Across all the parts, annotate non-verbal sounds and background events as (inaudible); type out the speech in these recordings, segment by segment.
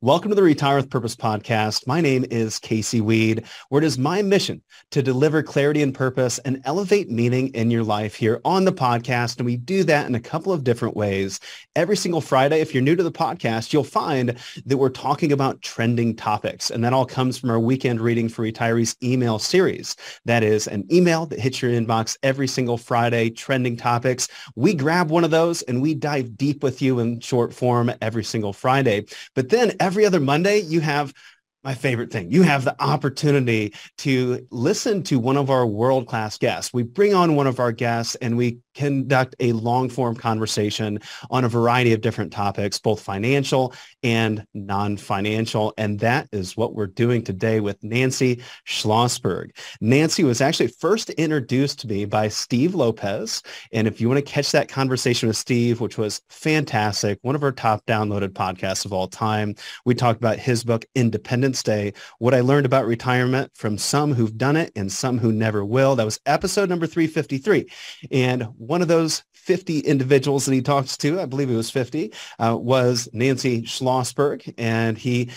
Welcome to the Retire with Purpose podcast. My name is Casey Weade, where it is my mission to deliver clarity and purpose and elevate meaning in your life here on the podcast. And we do that in a couple of different ways. Every single Friday, if you're new to the podcast, you'll find that we're talking about trending topics. And that all comes from our weekend reading for retirees email series. That is an email that hits your inbox every single Friday, trending topics. We grab one of those and we dive deep with you in short form every single Friday. But then every other Monday, you have my favorite thing. You have the opportunity to listen to one of our world-class guests. We bring on one of our guests and we conduct a long form conversation on a variety of different topics, both financial and non-financial. And that is what we're doing today with Nancy Schlossberg. Nancy was actually first introduced to me by Steve Lopez. And if you want to catch that conversation with Steve, which was fantastic, one of our top downloaded podcasts of all time, we talked about his book, Independence Day, what I learned about retirement from some who've done it and some who never will. That was episode number 353. And one of those 50 individuals that he talks to, I believe it was 50, uh, was Nancy Schlossberg. And he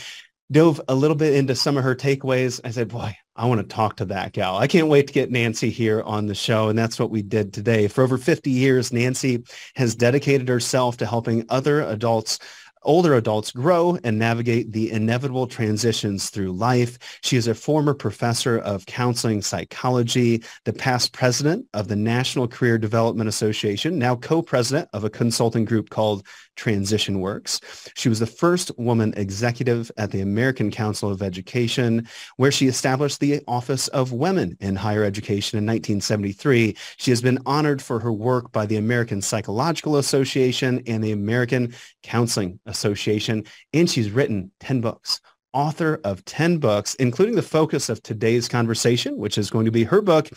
dove a little bit into some of her takeaways. I said, boy, I want to talk to that gal. I can't wait to get Nancy here on the show. And that's what we did today. For over 50 years, Nancy has dedicated herself to helping other adults older adults grow and navigate the inevitable transitions through life. She is a former professor of counseling psychology, the past president of the National Career Development Association, now co-president of a consulting group called Transition Works. She was the first woman executive at the American Council of Education, where she established the Office of Women in Higher Education in 1973. She has been honored for her work by the American Psychological Association and the American Counseling Association, and she's written 10 books author of 10 books, including the focus of today's conversation, which is going to be her book,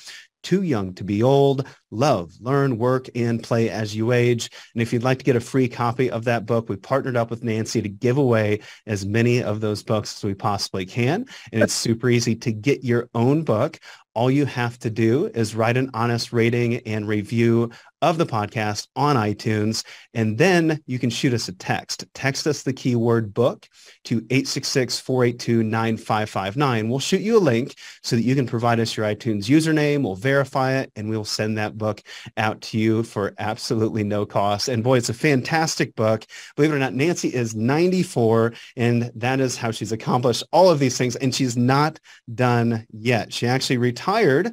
too Young to Be Old, Love, Learn, Work, and Play as You Age. And if you'd like to get a free copy of that book, we partnered up with Nancy to give away as many of those books as we possibly can. And it's super easy to get your own book. All you have to do is write an honest rating and review of the podcast on iTunes. And then you can shoot us a text. Text us the keyword book to 866-482-9559. We'll shoot you a link so that you can provide us your iTunes username. We'll verify it and we'll send that book out to you for absolutely no cost. And boy, it's a fantastic book. Believe it or not, Nancy is 94 and that is how she's accomplished all of these things. And she's not done yet. She actually retired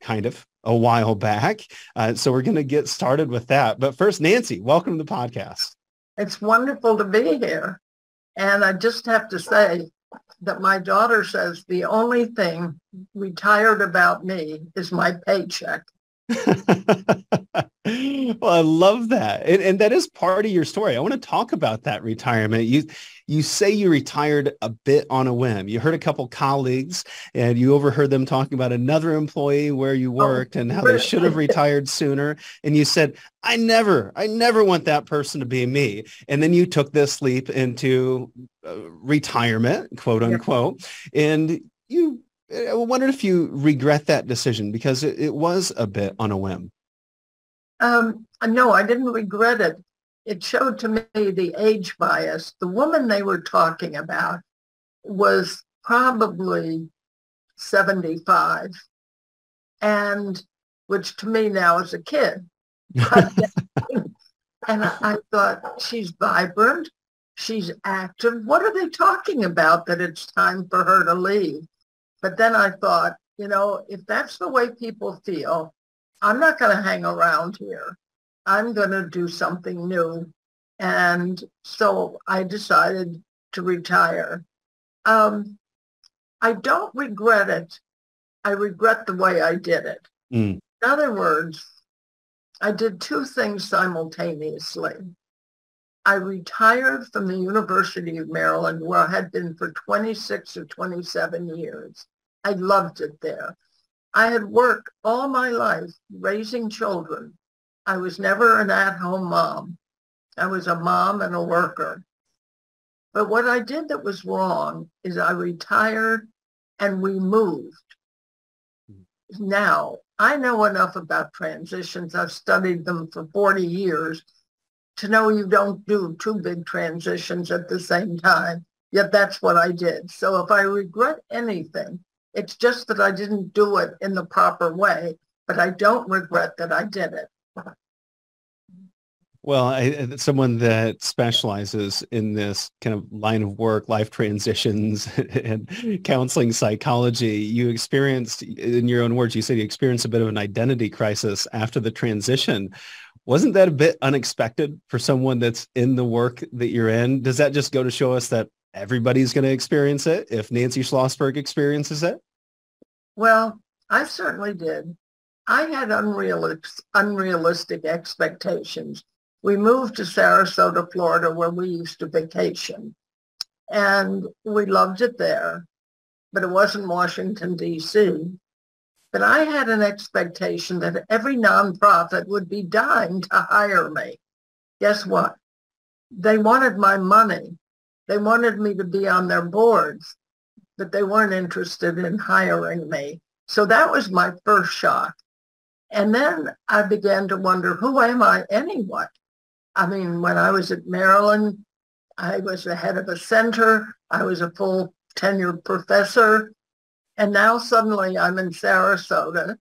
kind of a while back. Uh, so we're going to get started with that. But first, Nancy, welcome to the podcast. It's wonderful to be here. And I just have to say that my daughter says the only thing retired about me is my paycheck. (laughs) well, I love that. And, and that is part of your story. I want to talk about that retirement. You you say you retired a bit on a whim. You heard a couple colleagues and you overheard them talking about another employee where you oh, worked and how they should have (laughs) retired sooner. And you said, I never, I never want that person to be me. And then you took this leap into uh, retirement, quote unquote. Yeah. And you I wondered if you regret that decision because it, it was a bit on a whim. Um, no, I didn't regret it. It showed to me the age bias. The woman they were talking about was probably 75 and which to me now is a kid. (laughs) and I thought she's vibrant, she's active. What are they talking about that it's time for her to leave? But then I thought, you know, if that's the way people feel, I'm not going to hang around here. I'm going to do something new. And so I decided to retire. Um, I don't regret it. I regret the way I did it. Mm. In other words, I did two things simultaneously. I retired from the University of Maryland, where I had been for 26 or 27 years. I loved it there. I had worked all my life raising children. I was never an at-home mom. I was a mom and a worker. But what I did that was wrong is I retired and we moved. Now, I know enough about transitions. I've studied them for 40 years to know you don't do two big transitions at the same time. yet that's what I did. So if I regret anything, it's just that I didn't do it in the proper way, but I don't regret that I did it. Well, I, someone that specializes in this kind of line of work, life transitions (laughs) and counseling psychology, you experienced, in your own words, you said you experienced a bit of an identity crisis after the transition. Wasn't that a bit unexpected for someone that's in the work that you're in? Does that just go to show us that everybody's going to experience it if Nancy Schlossberg experiences it? Well, I certainly did. I had unrealistic, unrealistic expectations we moved to Sarasota, Florida, where we used to vacation. And we loved it there, but it wasn't Washington, D.C. But I had an expectation that every nonprofit would be dying to hire me. Guess what? They wanted my money. They wanted me to be on their boards, but they weren't interested in hiring me. So that was my first shock. And then I began to wonder, who am I anyway? I mean, when I was at Maryland, I was the head of a center. I was a full tenured professor. And now suddenly I'm in Sarasota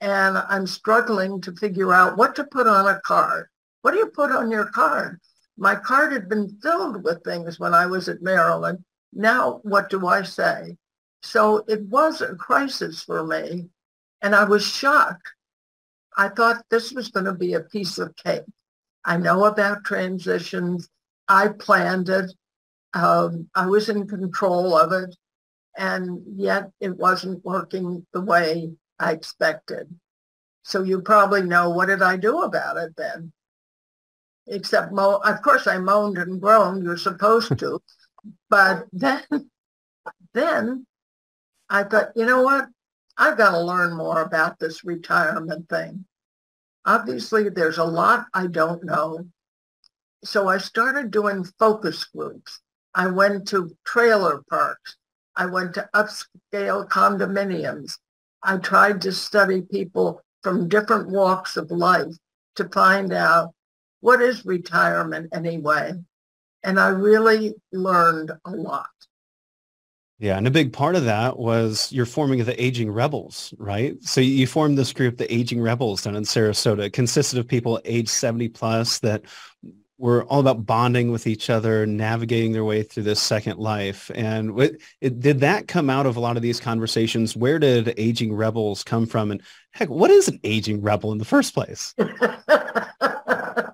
and I'm struggling to figure out what to put on a card. What do you put on your card? My card had been filled with things when I was at Maryland. Now, what do I say? So it was a crisis for me. And I was shocked. I thought this was going to be a piece of cake. I know about transitions. I planned it. Um, I was in control of it. And yet it wasn't working the way I expected. So you probably know what did I do about it then? Except, mo- of course, I moaned and groaned. You're supposed to. (laughs) but then, then I thought, you know what? I've got to learn more about this retirement thing. Obviously, there's a lot I don't know. So I started doing focus groups. I went to trailer parks. I went to upscale condominiums. I tried to study people from different walks of life to find out what is retirement anyway. And I really learned a lot. Yeah, and a big part of that was you're forming the Aging Rebels, right? So you formed this group, the Aging Rebels, down in Sarasota. It consisted of people age 70 plus that were all about bonding with each other, navigating their way through this second life. And it, it, did that come out of a lot of these conversations? Where did Aging Rebels come from? And heck, what is an Aging Rebel in the first place? (laughs) uh,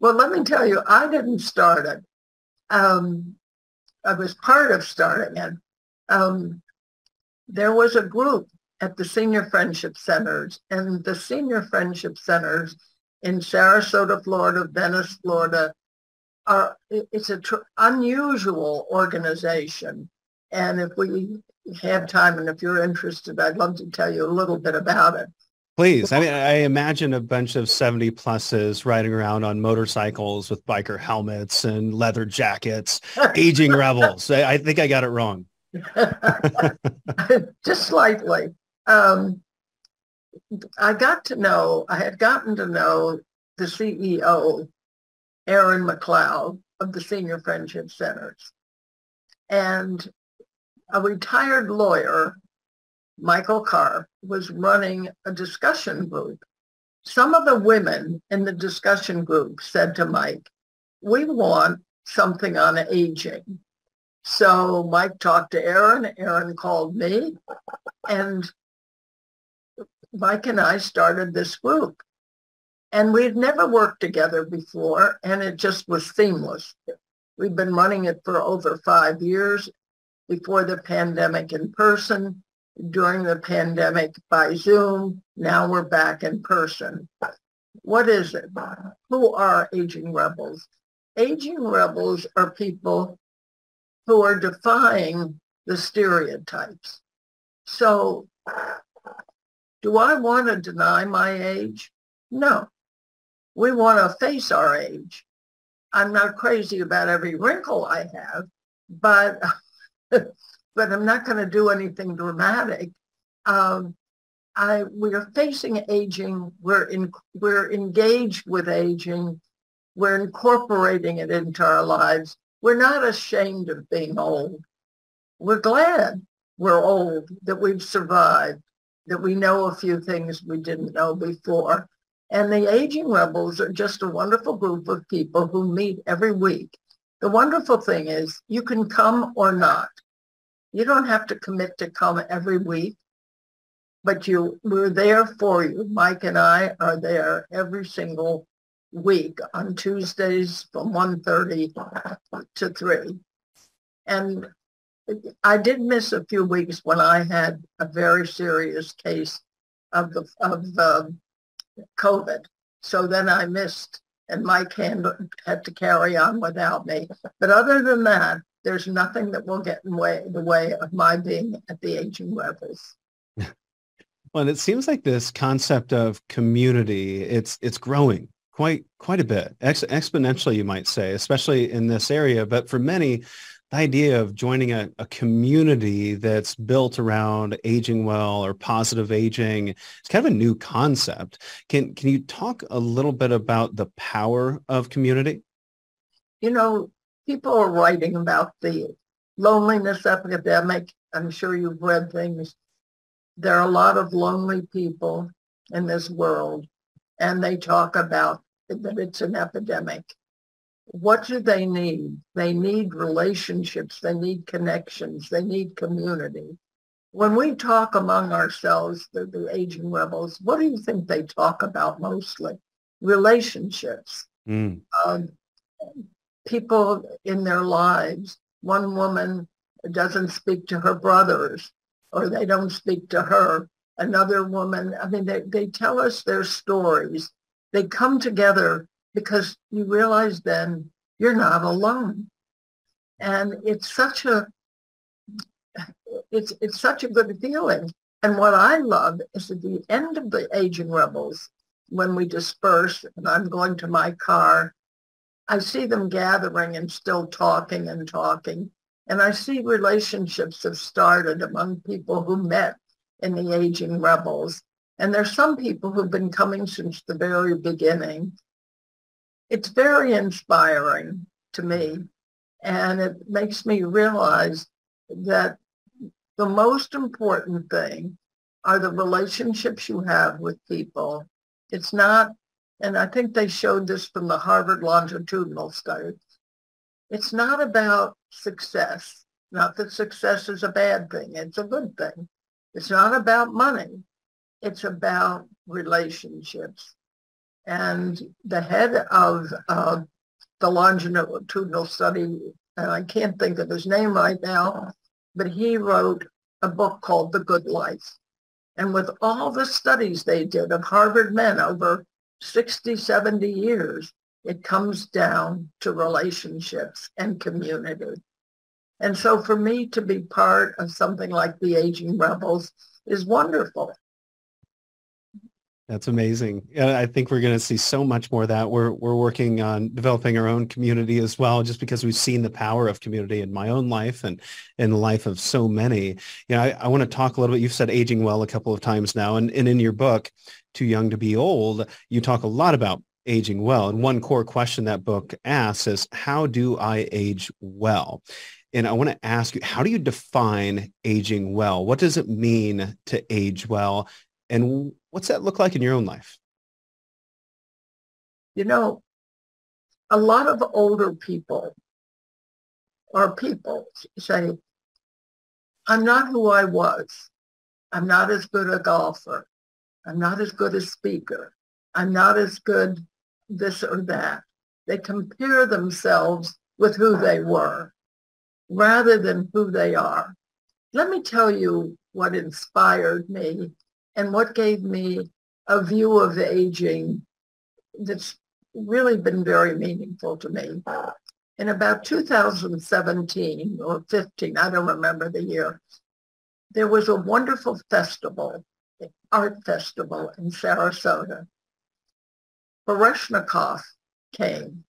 well, let me tell you, I didn't start it. Um, I was part of starting it, um, there was a group at the Senior Friendship Centers, and the Senior Friendship Centers in Sarasota, Florida, Venice, Florida, are it's an unusual organization. And if we have time and if you're interested, I'd love to tell you a little bit about it. Please. I mean, I imagine a bunch of 70 pluses riding around on motorcycles with biker helmets and leather jackets, aging rebels. I, I, think I got it wrong. (laughs) Just slightly. Um, I got to know, I had gotten to know the CEO, Erin McLeod of the Senior Friendship Centers. And a retired lawyer Michael Carr, was running a discussion group. Some of the women in the discussion group said to Mike, we want something on aging. So Mike talked to Erin, Erin called me, and Mike and I started this group. And we'd never worked together before, and it just was seamless. We've been running it for over five years before the pandemic in person during the pandemic by Zoom. Now we're back in person. What is it? Who are aging rebels? Aging rebels are people who are defying the stereotypes. So do I want to deny my age? No. We want to face our age. I'm not crazy about every wrinkle I have, but (laughs) but I'm not going to do anything dramatic. Um, I, we are facing aging. We're in, we're engaged with aging. We're incorporating it into our lives. we're not ashamed of being old. We're glad we're old, that we've survived, that we know a few things we didn't know before. And the Aging Rebels are just a wonderful group of people who meet every week. The wonderful thing is you can come or not. You don't have to commit to come every week, but you we're there for you. Mike and I are there every single week on Tuesdays from 1.30 to 3. And I did miss a few weeks when I had a very serious case of the of uh, COVID. So then I missed, and Mike had to carry on without me. But other than that, there's nothing that will get in way, the way of my being at the Aging Rebels. (laughs) Well, it seems like this concept of community, it's it's growing quite quite a bit, Ex- exponentially, you might say, especially in this area. But for many, the idea of joining a, a community that's built around aging well or positive aging, it's kind of a new concept. Can can you talk a little bit about the power of community? You know, people are writing about the loneliness epidemic. I'm sure you've read things. There are a lot of lonely people in this world, and they talk about that it's an epidemic what do they need? They need relationships. They need connections. They need community. When we talk among ourselves, the, the aging rebels, what do you think they talk about mostly? Relationships. Mm. Um, people in their lives. One woman doesn't speak to her brothers or they don't speak to her. Another woman, I mean, they, they tell us their stories. They come together because you realize then you're not alone. And it's such a it's it's such a good feeling. And what I love is at the end of the Aging Rebels, when we disperse and I'm going to my car, I see them gathering and still talking and talking. And I see relationships have started among people who met in the Aging Rebels. And there's some people who've been coming since the very beginning it's very inspiring to me. And it makes me realize that the most important thing are the relationships you have with people. It's not, and I think they showed this from the Harvard longitudinal study. It's not about success. Not that success is a bad thing. It's a good thing. It's not about money. It's about relationships. And the head of uh, the longitudinal study, and I can't think of his name right now, but he wrote a book called The Good Life. And with all the studies they did of Harvard men over 60, 70 years, it comes down to relationships and community. And so for me to be part of something like the Aging Rebels is wonderful. That's amazing. I think we're going to see so much more of that. We're we're working on developing our own community as well, just because we've seen the power of community in my own life and in the life of so many. You know, I, I want to talk a little bit. You've said aging well a couple of times now, and, and in your book, Too Young to Be Old, you talk a lot about aging well. And one core question that book asks is, how do I age well? And I want to ask you, how do you define aging well? What does it mean to age well? And what's that look like in your own life? You know, a lot of older people or people say, I'm not who I was. I'm not as good a golfer. I'm not as good a speaker. I'm not as good this or that. They compare themselves with who they were rather than who they are. Let me tell you what inspired me and what gave me a view of aging that's really been very meaningful to me. In about 2017 or 15, I don't remember the year, there was a wonderful festival, art festival in Sarasota. Baryshnikov came,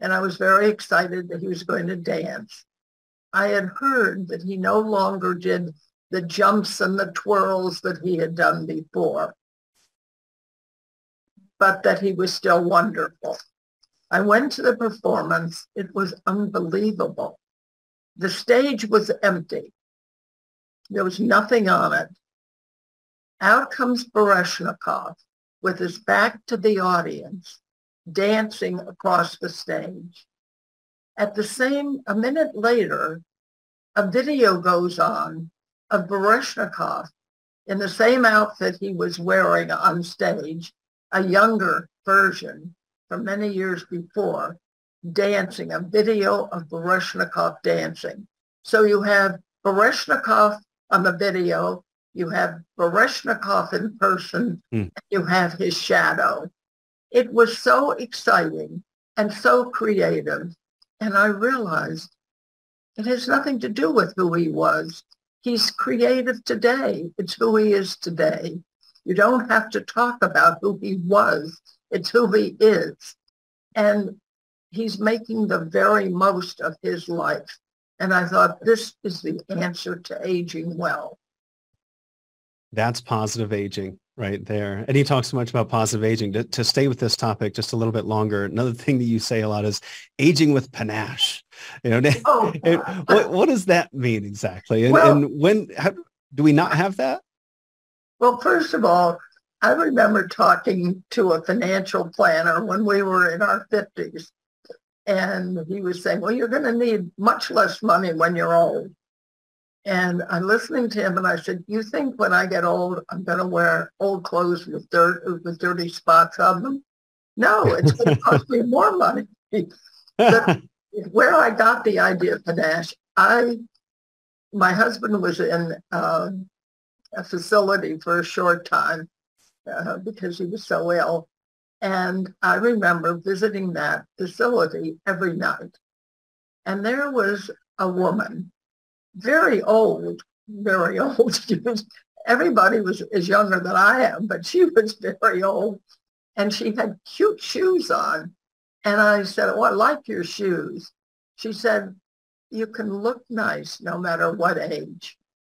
and I was very excited that he was going to dance. I had heard that he no longer did the jumps and the twirls that he had done before, but that he was still wonderful. I went to the performance. It was unbelievable. The stage was empty. There was nothing on it. Out comes Baryshnikov with his back to the audience, dancing across the stage. At the same, a minute later, a video goes on of Baryshnikov in the same outfit he was wearing on stage, a younger version from many years before, dancing, a video of Baryshnikov dancing. So you have Baryshnikov on the video, you have Baryshnikov in person, mm. you have his shadow. It was so exciting and so creative. And I realized it has nothing to do with who he was. He's creative today. It's who he is today. You don't have to talk about who he was. It's who he is. And he's making the very most of his life. And I thought this is the answer to aging well. That's positive aging right there. And he talks so much about positive aging. To, to stay with this topic just a little bit longer, another thing that you say a lot is aging with panache. You know, (laughs) oh. what, what does that mean exactly? And, well, and when how, do we not have that? Well, first of all, I remember talking to a financial planner when we were in our 50s. And he was saying, well, you're going to need much less money when you're old. And I'm listening to him and I said, you think when I get old, I'm going to wear old clothes with dirt, with dirty spots on them? No, it's going (laughs) to cost me more money. (laughs) where I got the idea of panache, I, my husband was in uh, a facility for a short time uh, because he was so ill. And I remember visiting that facility every night. And there was a woman, very old, very (laughs) old. everybody was is younger than I am, but she was very old. And she had cute shoes on. And I said, oh, I like your shoes. She said, you can look nice no matter what age.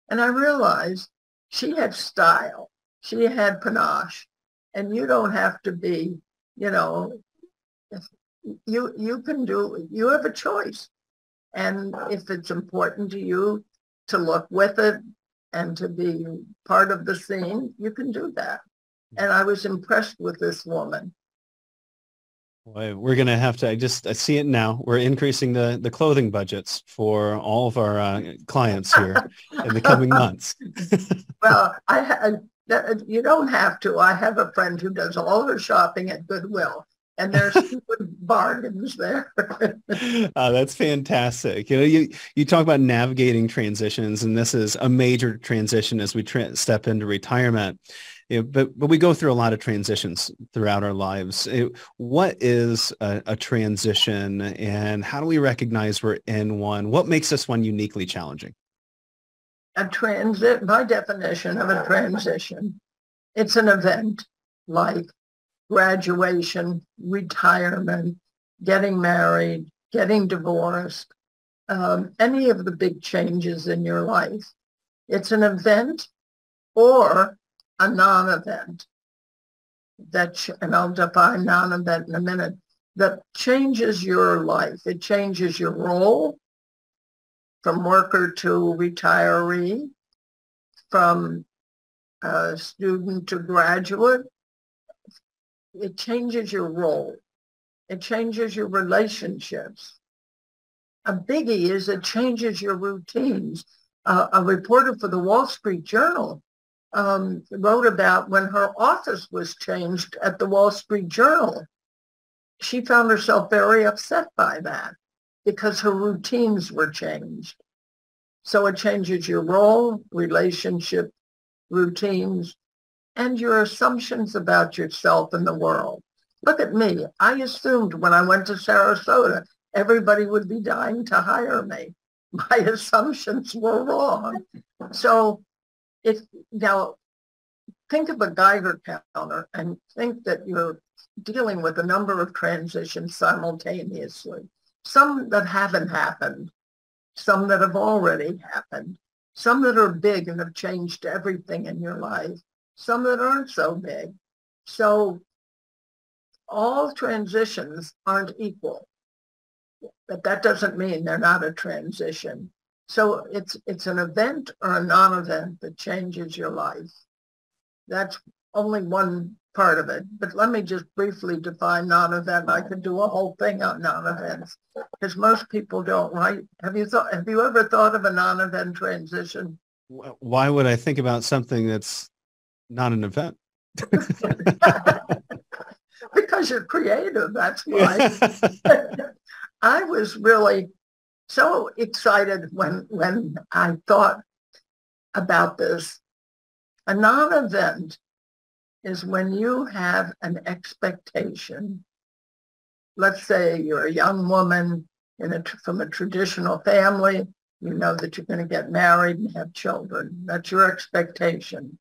And I realized she had style. She had panache. And you don't have to be, you know, you you can do you have a choice. And if it's important to you to look with it and to be part of the scene, you can do that. And I was impressed with this woman. Boy, we're going to have to, I just, I see it now. We're increasing the, the clothing budgets for all of our uh, clients here in the coming (laughs) months. (laughs) well, I had, you don't have to. I have a friend who does all her shopping at Goodwill and there's (laughs) bargains there. uh, (laughs) that's fantastic. You know, you you talk about navigating transitions, and this is a major transition as we tra- step into retirement. You know, but but we go through a lot of transitions throughout our lives. It, what is a, a transition, and how do we recognize we're in one? What makes this one uniquely challenging? A transit, by definition of a transition, it's an event like graduation, retirement, getting married, getting divorced, um, any of the big changes in your life. It's an event or a non-event that, and I'll define non-event in a minute, that changes your life. It changes your role from worker to retiree, from student to graduate, it changes your role. It changes your relationships. A biggie is it changes your routines. Uh, a reporter for the Wall Street Journal um, wrote about when her office was changed at the Wall Street Journal. She found herself very upset by that because her routines were changed. So it changes your role, relationship, routines, and your assumptions about yourself and the world. Look at me. I assumed when I went to Sarasota, everybody would be dying to hire me. (laughs) My assumptions were wrong. So if now think of a Geiger counter and think that you're dealing with a number of transitions simultaneously, some that haven't happened, some that have already happened, some that are big and have changed everything in your life, some that aren't so big. So all transitions aren't equal, but that doesn't mean they're not a transition. So it's it's an event or a non-event that changes your life. That's only one part of it. But let me just briefly define non-event. I could do a whole thing on non-events because most people don't. Right? Have you thought? Have you ever thought of a non-event transition? Why would I think about something that's not an event? (laughs) because you're creative. That's why. (laughs) I was really so excited when when I thought about this. A non-event is when you have an expectation. Let's say you're a young woman in a, from a traditional family. You know that you're going to get married and have children. That's your expectation.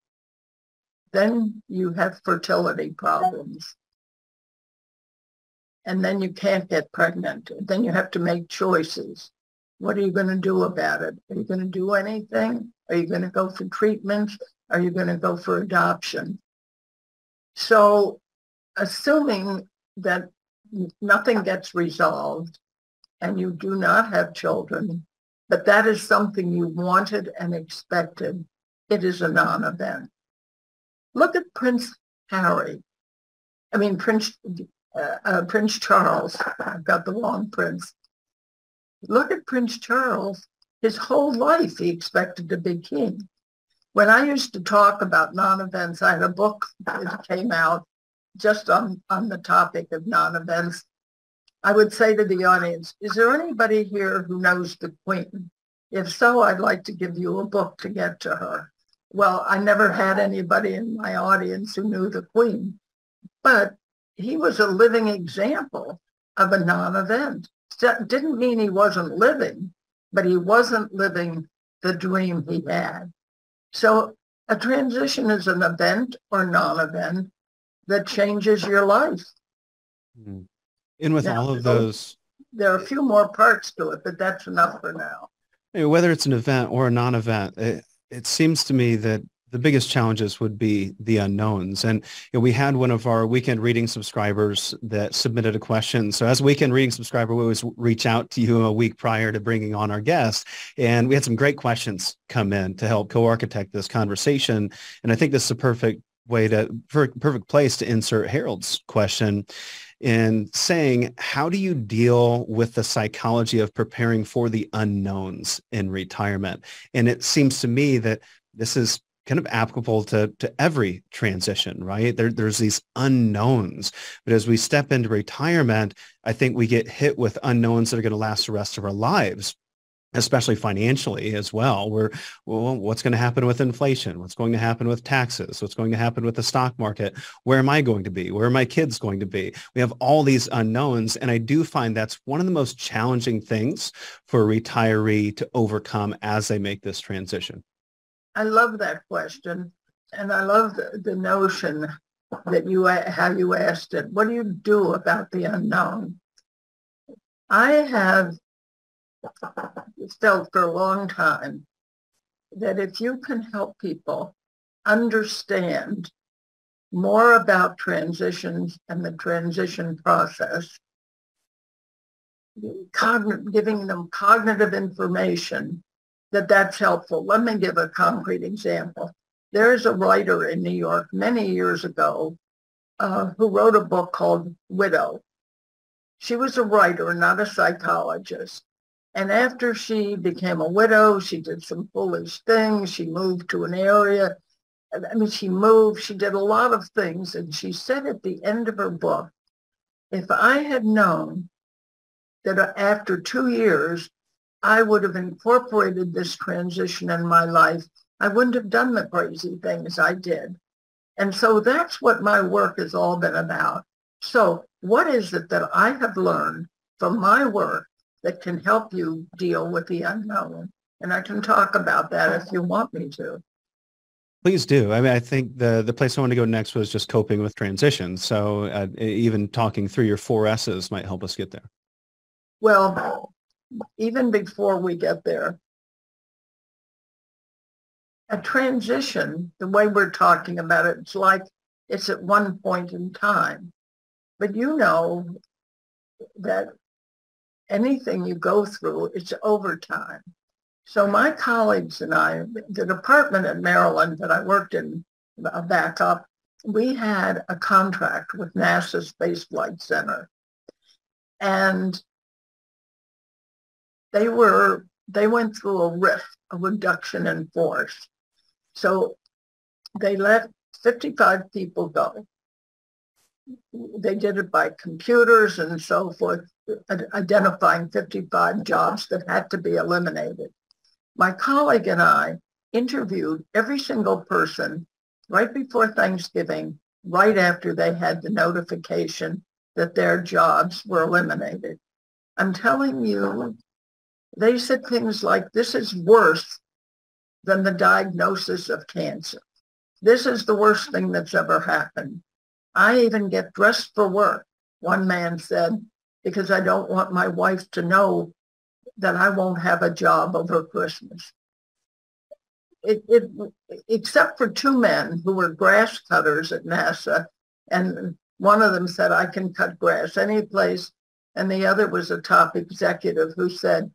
Then you have fertility problems and then you can't get pregnant. Then you have to make choices. What are you going to do about it? Are you going to do anything? Are you going to go for treatment? Are you going to go for adoption? So assuming that nothing gets resolved and you do not have children, but that is something you wanted and expected, it is a non-event. Look at Prince Harry. I mean, Prince uh, uh, Prince Charles. I've got the wrong prince. Look at Prince Charles. His whole life he expected to be king. When I used to talk about non-events, I had a book that came out just on, on the topic of non-events. I would say to the audience, is there anybody here who knows the Queen? If so, I'd like to give you a book to get to her. Well, I never had anybody in my audience who knew the Queen, but he was a living example of a non-event. Didn't mean he wasn't living, but he wasn't living the dream he had. So a transition is an event or non-event that changes your life. Mm-hmm. And with now, all of those, there are a few more parts to it, but that's enough for now. Whether it's an event or a non-event, it, it seems to me that the biggest challenges would be the unknowns. And you know, we had one of our weekend reading subscribers that submitted a question. So as weekend reading subscriber, we always reach out to you a week prior to bringing on our guest. And we had some great questions come in to help co-architect this conversation. And I think this is a perfect way to, perfect place to insert Harold's question in saying, how do you deal with the psychology of preparing for the unknowns in retirement? And it seems to me that this is kind of applicable to, to every transition, right? There, there's these unknowns. But as we step into retirement, I think we get hit with unknowns that are going to last the rest of our lives especially financially as well. We're, well, what's going to happen with inflation? What's going to happen with taxes? What's going to happen with the stock market? Where am I going to be? Where are my kids going to be? We have all these unknowns. And I do find that's one of the most challenging things for a retiree to overcome as they make this transition. I love that question. And I love the, the notion that you, how you asked it. What do you do about the unknown? I have (laughs) felt for a long time that if you can help people understand more about transitions and the transition process, giving them cognitive information that that's helpful. Let me give a concrete example. There's a writer in New York many years ago uh, who wrote a book called Widow. She was a writer, not a psychologist. And after she became a widow, she did some foolish things. She moved to an area. I mean, she moved, she did a lot of things. And she said at the end of her book, if I had known that uh, after two years, I would have incorporated this transition in my life, I wouldn't have done the crazy things I did. And so that's what my work has all been about. So what is it that I have learned from my work that can help you deal with the unknown? And I can talk about that if you want me to. Please do. I mean, I think the the place I want to go next was just coping with transition. So uh, even talking through your four S's might help us get there. Well, even before we get there, a transition, the way we're talking about it, it's like it's at one point in time. But you know that anything you go through, it's overtime. So my colleagues and I, the department in Maryland that I worked in uh, back up, we had a contract with NASA Space Flight Center. And they were, they went through a rift, a reduction in force. So they let 55 people go. They did it by computers and so forth, identifying 55 jobs that had to be eliminated. My colleague and I interviewed every single person right before Thanksgiving, right after they had the notification that their jobs were eliminated. I'm telling you, they said things like, this is worse than the diagnosis of cancer. This is the worst thing that's ever happened. I even get dressed for work, one man said, because I don't want my wife to know that I won't have a job over Christmas. It, it, except for two men who were grass cutters at NASA, and one of them said, I can cut grass any place, and the other was a top executive who said,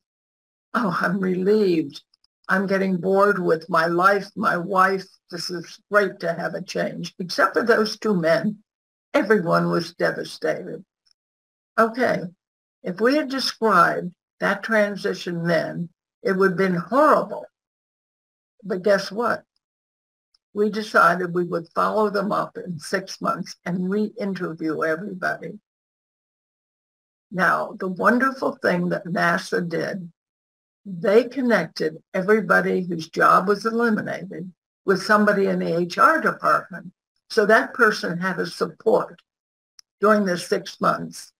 oh, I'm relieved. I'm getting bored with my life, my wife. This is great to have a change. Except for those two men, everyone was devastated. Okay, if we had described that transition then, it would have been horrible. But guess what? We decided we would follow them up in six months and re-interview everybody. Now, the wonderful thing that NASA did they connected everybody whose job was eliminated with somebody in the HR department. So that person had a support during the six months.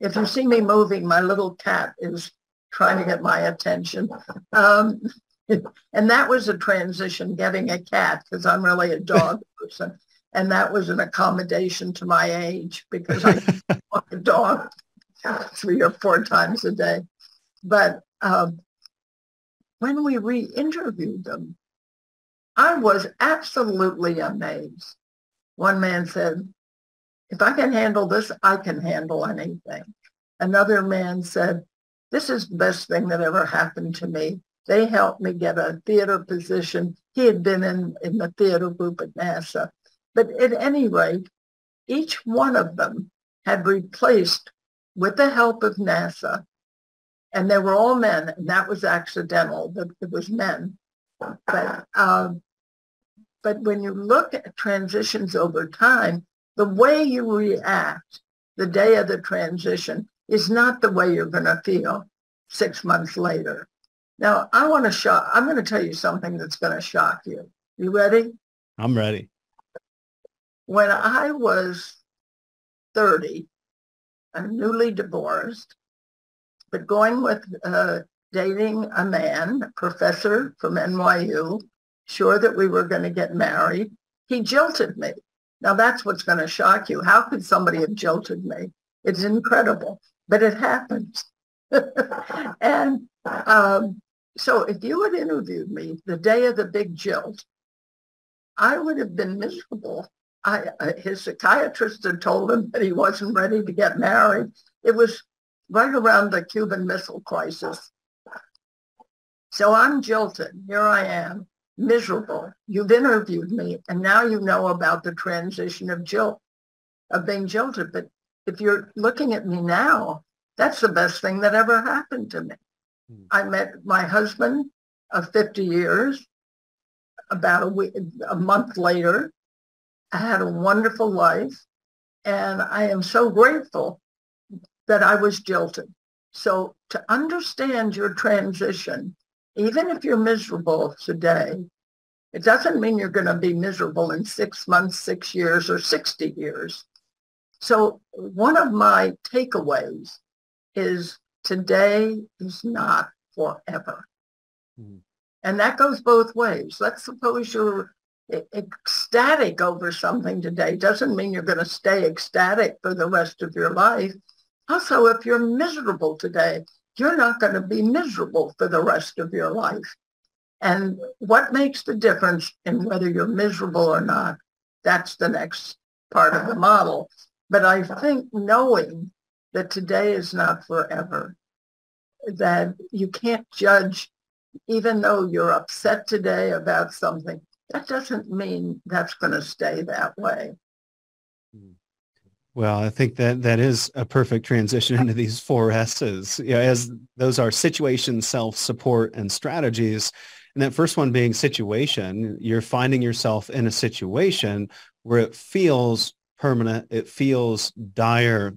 If you see me moving, my little cat is trying to get my attention. Um, (laughs) and that was a transition, getting a cat, because I'm really a dog (laughs) person. And that was an accommodation to my age because I (laughs) walk a dog three or four times a day. But um, when we re-interviewed them, I was absolutely amazed. One man said, if I can handle this, I can handle anything. Another man said, this is the best thing that ever happened to me. They helped me get a theater position. He had been in, in the theater group at NASA. But at any rate, each one of them had replaced, with the help of NASA, and they were all men, and that was accidental that it was men. But um, but when you look at transitions over time, the way you react the day of the transition is not the way you're going to feel six months later. Now, I want to shock. I'm going to tell you something that's going to shock you. You ready? I'm ready. When I was 30, I'm newly divorced but going with uh, dating a man, a professor from NYU, sure that we were going to get married, he jilted me. Now that's what's going to shock you. How could somebody have jilted me? It's incredible, but it happens. (laughs) and um, so if you had interviewed me the day of the big jilt, I would have been miserable. I, his psychiatrist had told him that he wasn't ready to get married. It was right around the Cuban Missile Crisis. So I'm jilted. Here I am, miserable. You've interviewed me, and now you know about the transition of jilt, of being jilted. But if you're looking at me now, that's the best thing that ever happened to me. Hmm. I met my husband of 50 years about a week, a month later. I had a wonderful life, and I am so grateful that I was jilted. So to understand your transition, even if you're miserable today, it doesn't mean you're going to be miserable in six months, six years, or 60 years. So one of my takeaways is today is not forever. Mm-hmm. And that goes both ways. Let's suppose you're ecstatic over something today. Doesn't mean you're going to stay ecstatic for the rest of your life. Also, if you're miserable today, you're not going to be miserable for the rest of your life. And what makes the difference in whether you're miserable or not? That's the next part of the model. But I think knowing that today is not forever, that you can't judge, even though you're upset today about something, that doesn't mean that's going to stay that way. Well, I think that that is a perfect transition into these four S's. You know, as those are situation, self, support, and strategies. And that first one being situation, you're finding yourself in a situation where it feels permanent, it feels dire.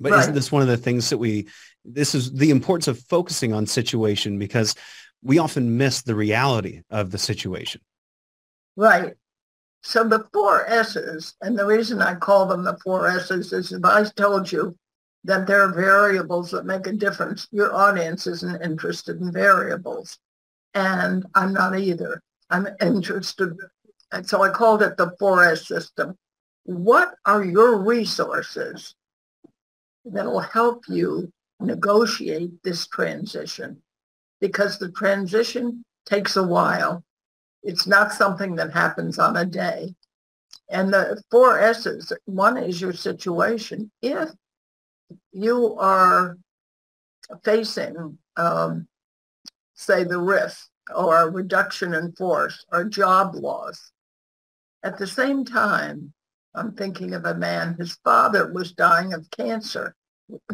But right. isn't this one of the things that we, this is the importance of focusing on situation because we often miss the reality of the situation. Right. So the four S's, and the reason I call them the four S's is if I told you that there are variables that make a difference, your audience isn't interested in variables. And I'm not either. I'm interested. And so I called it the 4S system. What are your resources that will help you negotiate this transition? Because the transition takes a while it's not something that happens on a day. And the four S's, one is your situation. If you are facing, um, say, the risk or reduction in force or job loss, at the same time, I'm thinking of a man, his father was dying of cancer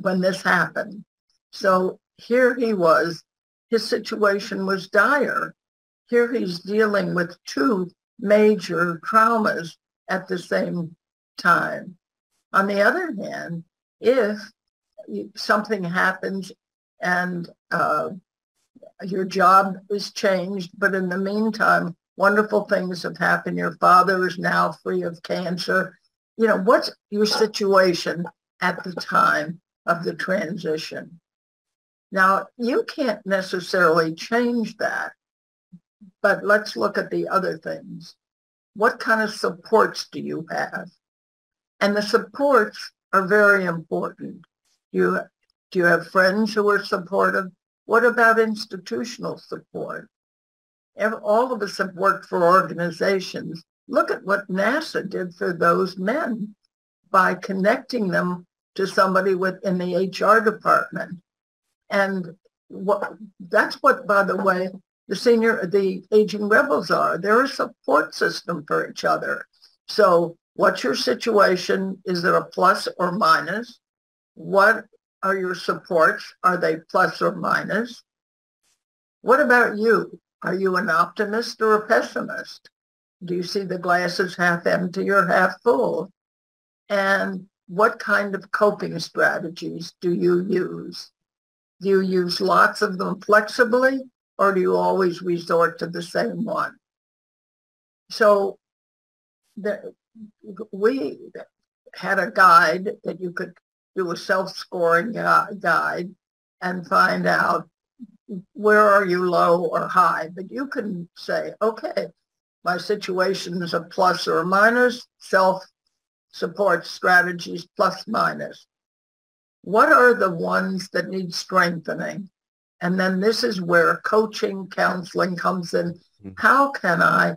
when this happened. So here he was, his situation was dire. Here he's dealing with two major traumas at the same time. On the other hand, if something happens and uh, your job is changed, but in the meantime, wonderful things have happened. Your father is now free of cancer. You know, what's your situation at the time of the transition? Now, you can't necessarily change that, but let's look at the other things. What kind of supports do you have? And the supports are very important. Do You, do you have friends who are supportive? What about institutional support? All of us have worked for organizations. Look at what NASA did for those men by connecting them to somebody within the HR department. And what, that's what, by the way, the senior, the aging rebels are. They're a support system for each other. So what's your situation? Is it a plus or minus? What are your supports? Are they plus or minus? What about you? Are you an optimist or a pessimist? Do you see the glasses half empty or half full? And what kind of coping strategies do you use? Do you use lots of them flexibly or do you always resort to the same one? So the, we had a guide that you could do a self-scoring guide and find out where are you low or high. But you can say, okay, my situation is a plus or a minus, self-support strategies plus minus. What are the ones that need strengthening? And then this is where coaching, counseling comes in. Mm-hmm. How can I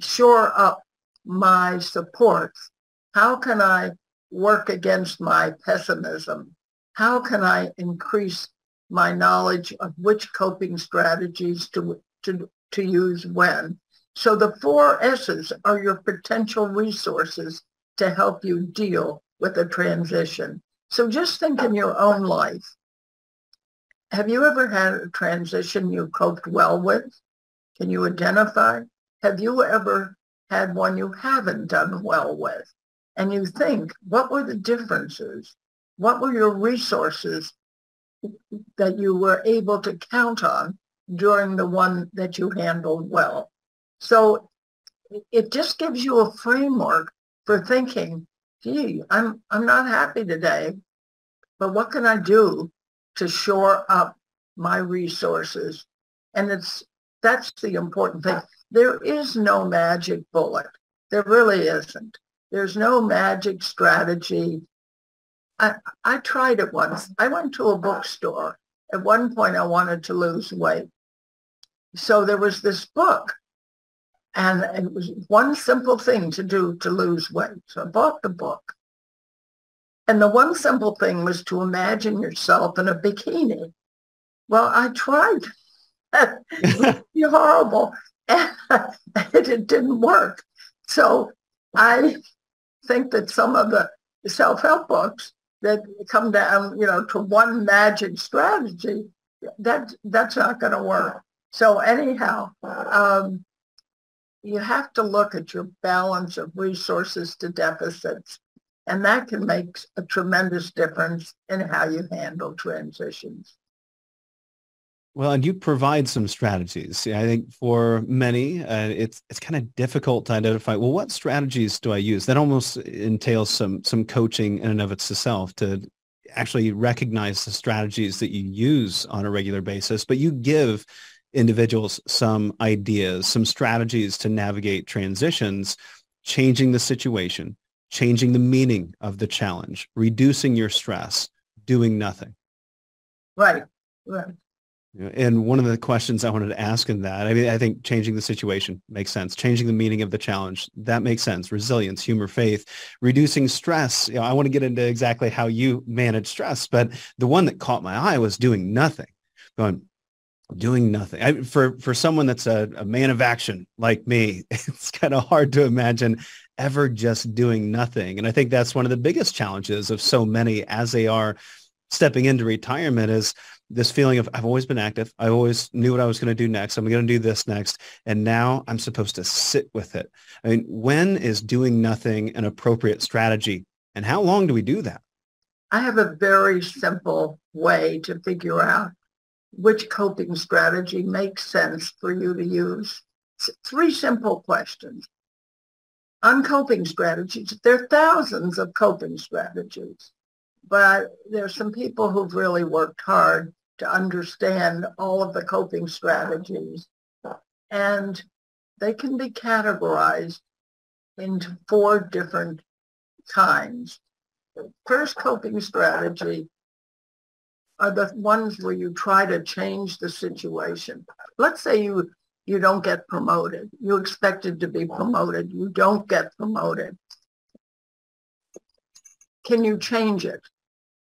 shore up my supports? How can I work against my pessimism? How can I increase my knowledge of which coping strategies to, to, to use when? So the four S's are your potential resources to help you deal with a transition. So just think in your own life, have you ever had a transition you coped well with? Can you identify? Have you ever had one you haven't done well with? And you think, what were the differences? What were your resources that you were able to count on during the one that you handled well? So it just gives you a framework for thinking, gee, I'm, I'm not happy today, but what can I do to shore up my resources. And it's that's the important thing. There is no magic bullet. There really isn't. There's no magic strategy. I, I tried it once. I went to a bookstore. At one point, I wanted to lose weight. So there was this book, and it was one simple thing to do to lose weight. So I bought the book. And the one simple thing was to imagine yourself in a bikini. Well, I tried. it would horrible. (laughs) And it didn't work. So I think that some of the self-help books that come down, you know, to one magic strategy, that that's not going to work. So anyhow, um, you have to look at your balance of resources to deficits, and that can make a tremendous difference in how you handle transitions. Well, and you provide some strategies. I think for many, uh, it's it's kind of difficult to identify. Well, what strategies do I use? That almost entails some some coaching in and of itself to actually recognize the strategies that you use on a regular basis. But you give individuals some ideas, some strategies to navigate transitions, changing the situation, changing the meaning of the challenge, reducing your stress, doing nothing. Right. Right. And one of the questions I wanted to ask in that, I mean, I think changing the situation makes sense. Changing the meaning of the challenge, that makes sense. Resilience, humor, faith, reducing stress. You know, I want to get into exactly how you manage stress, but the one that caught my eye was doing nothing. Going, doing nothing. I, for for someone that's a, a man of action like me, (laughs) it's kind of hard to imagine ever just doing nothing. And I think that's one of the biggest challenges of so many as they are stepping into retirement is this feeling of I've always been active. I always knew what I was going to do next. I'm going to do this next. And now I'm supposed to sit with it. I mean, when is doing nothing an appropriate strategy? And how long do we do that? I have a very simple way to figure out which coping strategy makes sense for you to use. Three simple questions. On coping strategies, there are thousands of coping strategies but there are some people who've really worked hard to understand all of the coping strategies. And they can be categorized into four different kinds. The first coping strategy are the ones where you try to change the situation. Let's say you you don't get promoted. You expected to be promoted. You don't get promoted. Can you change it?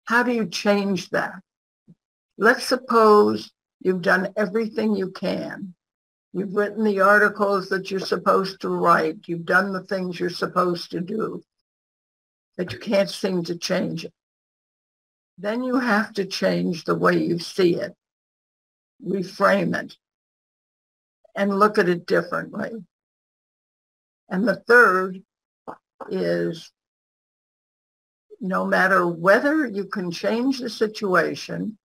How do you change that? Let's suppose you've done everything you can. You've written the articles that you're supposed to write. You've done the things you're supposed to do, but you can't seem to change it. Then you have to change the way you see it, reframe it, and look at it differently. And the third is no matter whether you can change the situation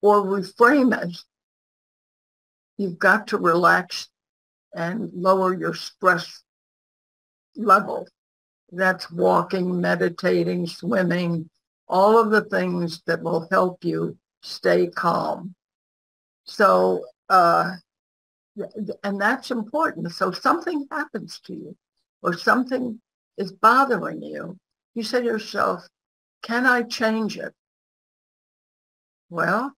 or reframe it, you've got to relax and lower your stress level. That's walking, meditating, swimming, all of the things that will help you stay calm. So, uh, and that's important. So if something happens to you or something is bothering you you say to yourself, can I change it? Well,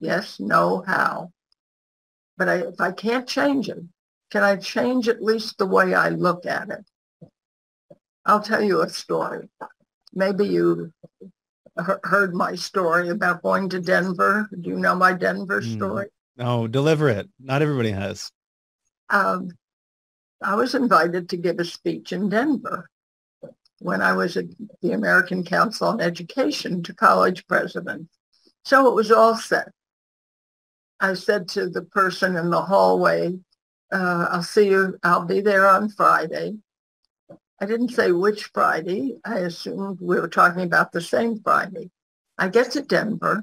yes, no, how? But I, if I can't change it, can I change at least the way I look at it? I'll tell you a story. Maybe you heard my story about going to Denver. Do you know my Denver mm. story? Oh, deliver it. Not everybody has. Um, I was invited to give a speech in Denver when I was at the American Council on Education to college presidents. So it was all set. I said to the person in the hallway, uh, I'll see you, I'll be there on Friday. I didn't say which Friday. I assumed we were talking about the same Friday. I get to Denver.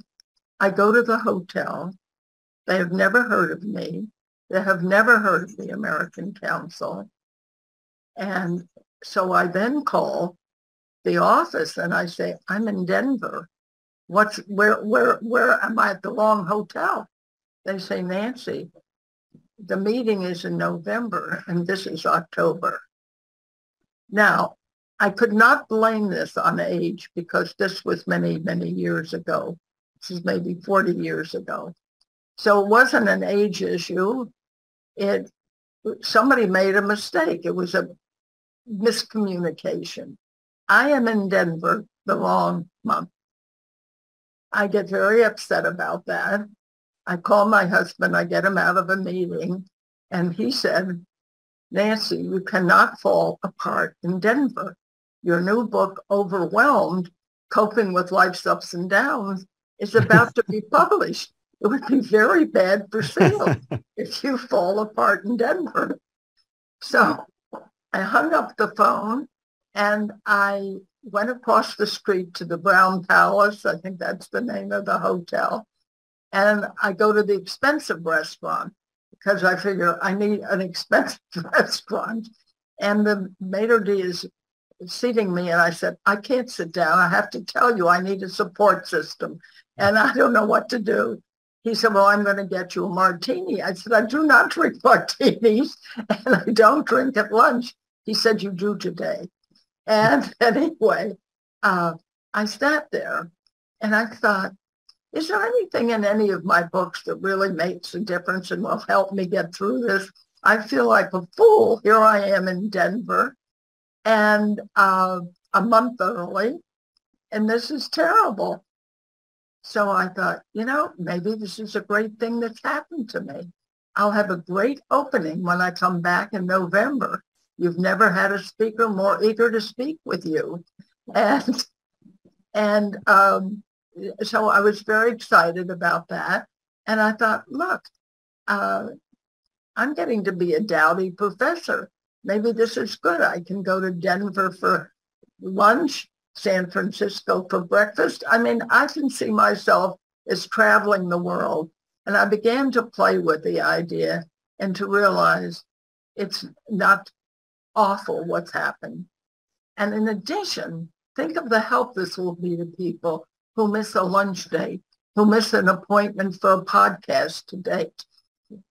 I go to the hotel. They have never heard of me. They have never heard of the American Council. And so I then call the office and I say, I'm in Denver. What's where where where am I at the wrong hotel? They say, Nancy, the meeting is in November and this is October. Now, I could not blame this on age because this was many, many years ago. This is maybe 40 years ago. So it wasn't an age issue. It somebody made a mistake. It was a miscommunication. I am in Denver the wrong month. I get very upset about that. I call my husband, I get him out of a meeting, and he said, Nancy, you cannot fall apart in Denver. Your new book, Overwhelmed, Coping with Life's Ups and Downs, is about to be (laughs) published. It would be very bad for (laughs) sales if you fall apart in Denver. So I hung up the phone and I went across the street to the Brown Palace. I think that's the name of the hotel. And I go to the expensive restaurant because I figure I need an expensive (laughs) restaurant. And the maitre d' is seating me and I said, I can't sit down. I have to tell you, I need a support system and I don't know what to do. He said, well, I'm going to get you a martini. I said, I do not drink (laughs) martinis and I don't drink at lunch. He said, you do today. And (laughs) anyway, uh, I sat there and I thought, is there anything in any of my books that really makes a difference and will help me get through this? I feel like a fool. Here I am in Denver and uh, a month early, and this is terrible. So I thought, you know, maybe this is a great thing that's happened to me. I'll have a great opening when I come back in November. You've never had a speaker more eager to speak with you. And, and um, so I was very excited about that. And I thought, look, uh, I'm getting to be a dowdy professor. Maybe this is good. I can go to Denver for lunch, San Francisco for breakfast. I mean, I can see myself as traveling the world. And I began to play with the idea and to realize it's not awful what's happened. And in addition, think of the help this will be to people who miss a lunch date, who miss an appointment for a podcast to date.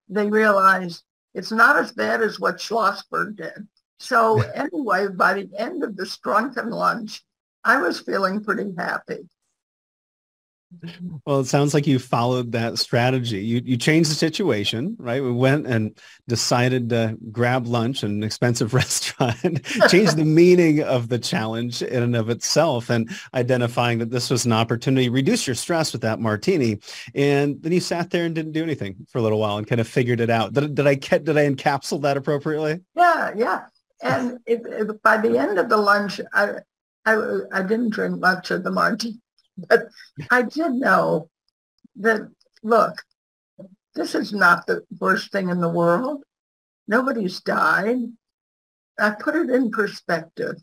They realize it's not as bad as what Schlossberg did. So anyway, by the end of the drunken lunch, I was feeling pretty happy. Well, it sounds like you followed that strategy. You you changed the situation, right? We went and decided to grab lunch in an expensive (laughs) restaurant, change the (laughs) meaning of the challenge in and of itself, and identifying that this was an opportunity, reduce your stress with that martini. And then you sat there and didn't do anything for a little while and kind of figured it out. Did, did I did I encapsulate that appropriately? Yeah, yeah. And it, it, by the end of the lunch, I, I I didn't drink much of the martini (laughs) but I did know that, look, this is not the worst thing in the world. Nobody's died. I put it in perspective.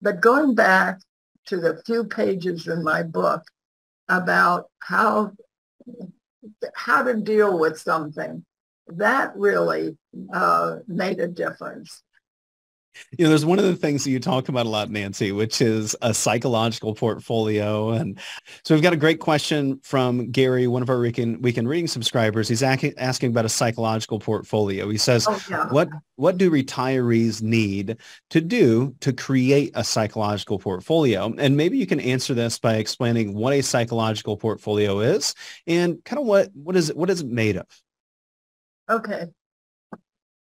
But going back to the few pages in my book about how how to deal with something, that really uh, made a difference you know, there's one of the things that you talk about a lot, Nancy, which is a psychological portfolio. And so we've got a great question from Gary, one of our weekend, weekend reading subscribers. He's asking about a psychological portfolio. He says, oh, yeah. what, what do retirees need to do to create a psychological portfolio? And maybe you can answer this by explaining what a psychological portfolio is and kind of what, what is it, what is it made of? Okay.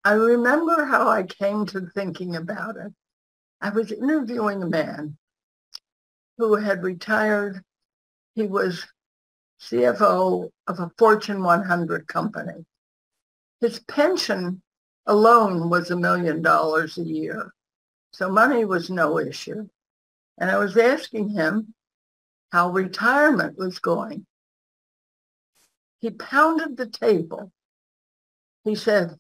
I remember how I came to thinking about it. I was interviewing a man who had retired. He was CFO of a Fortune 100 company. His pension alone was a million dollars a year. So money was no issue. And I was asking him how retirement was going. He pounded the table. He said,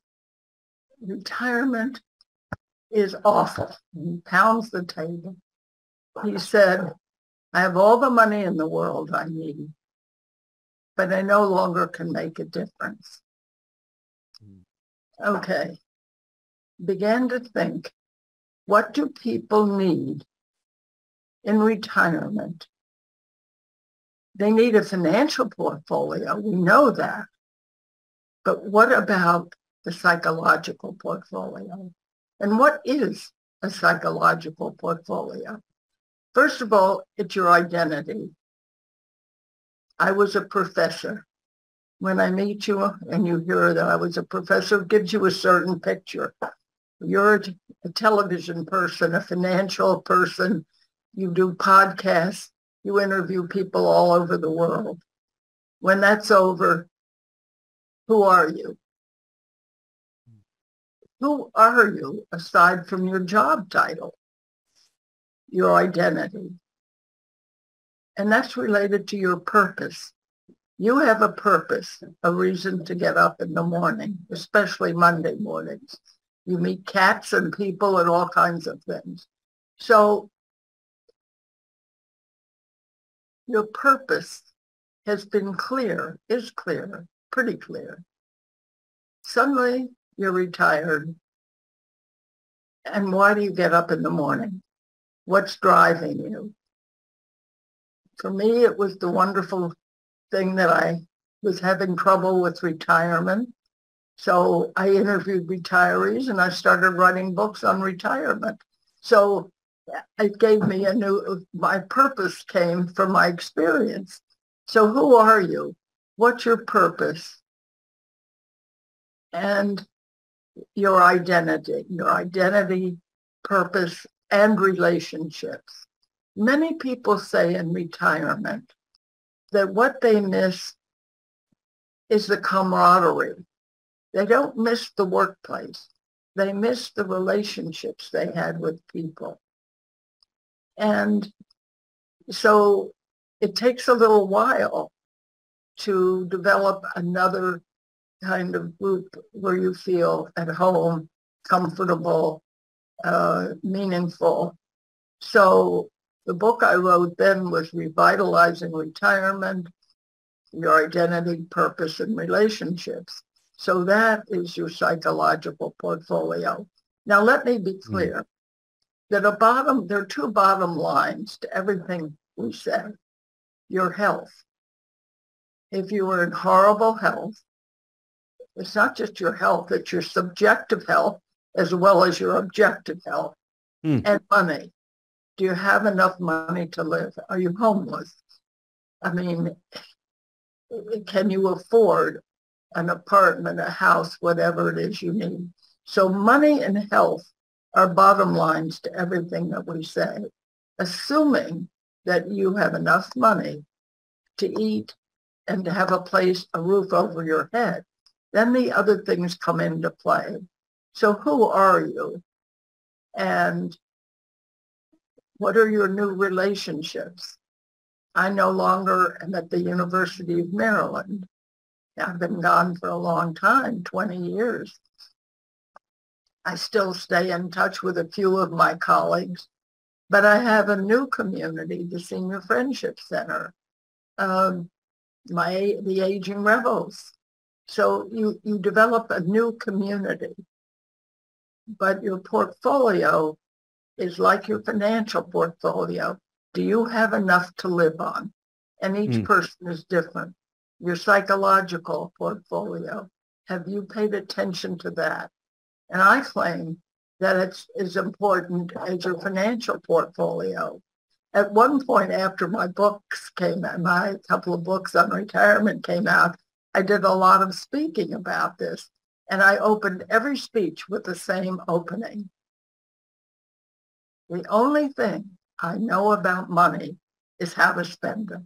retirement is awful. He pounds the table. He said, I have all the money in the world I need, but I no longer can make a difference. Hmm. Okay. Began to think, what do people need in retirement? They need a financial portfolio. We know that. But what about the psychological portfolio. And what is a psychological portfolio? First of all, it's your identity. I was a professor. When I meet you and you hear that I was a professor, it gives you a certain picture. You're a television person, a financial person, you do podcasts, you interview people all over the world. When that's over, who are you? Who are you aside from your job title, your identity? And that's related to your purpose. You have a purpose, a reason to get up in the morning, especially Monday mornings. You meet cats and people and all kinds of things. So your purpose has been clear, is clear, pretty clear. Suddenly you're retired. And why do you get up in the morning? What's driving you? For me, it was the wonderful thing that I was having trouble with retirement. So I interviewed retirees and I started writing books on retirement. So uh, it gave me a new, my purpose came from my experience. So who are you? What's your purpose? And your identity, your identity, purpose, and relationships. Many people say in retirement that what they miss is the camaraderie. They don't miss the workplace. They miss the relationships they had with people. And so it takes a little while to develop another kind of group where you feel at home, comfortable, uh, meaningful. So the book I wrote then was Revitalizing Retirement, Your Identity, Purpose, and Relationships. So that is your psychological portfolio. Now let me be hmm. clear mm. that a bottom, there are two bottom lines to everything we say. Your health. If you are in horrible health, it's not just your health, it's your subjective health as well as your objective health mm. and money. Do you have enough money to live? Are you homeless? I mean, can you afford an apartment, a house, whatever it is you need? So money and health are bottom lines to everything that we say, assuming that you have enough money to eat and to have a place, a roof over your head. Then the other things come into play. So who are you? And what are your new relationships? I no longer am at the University of Maryland. I've been gone for a long time, 20 years. I still stay in touch with a few of my colleagues, but I have a new community, the Senior Friendship Center, um, my the Aging Rebels. So you, you develop a new community, but your portfolio is like your financial portfolio. Do you have enough to live on? And each mm. person is different. Your psychological portfolio, have you paid attention to that? And I claim that it's as important as your financial portfolio. At one point after my books came out, my couple of books on retirement came out, I did a lot of speaking about this. And I opened every speech with the same opening. The only thing I know about money is how to spend it.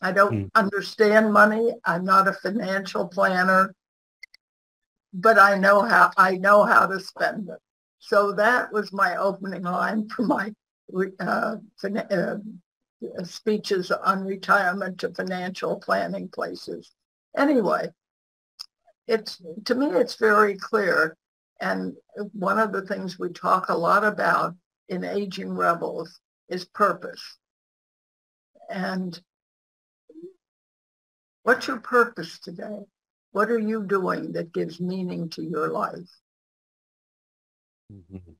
I don't mm. understand money. I'm not a financial planner, but I know how I know how to spend it. So that was my opening line for my uh, uh, speeches on retirement to financial planning places. Anyway, it's to me it's very clear and one of the things we talk a lot about in Aging Rebels is purpose. And what's your purpose today? What are you doing that gives meaning to your life? Mm-hmm.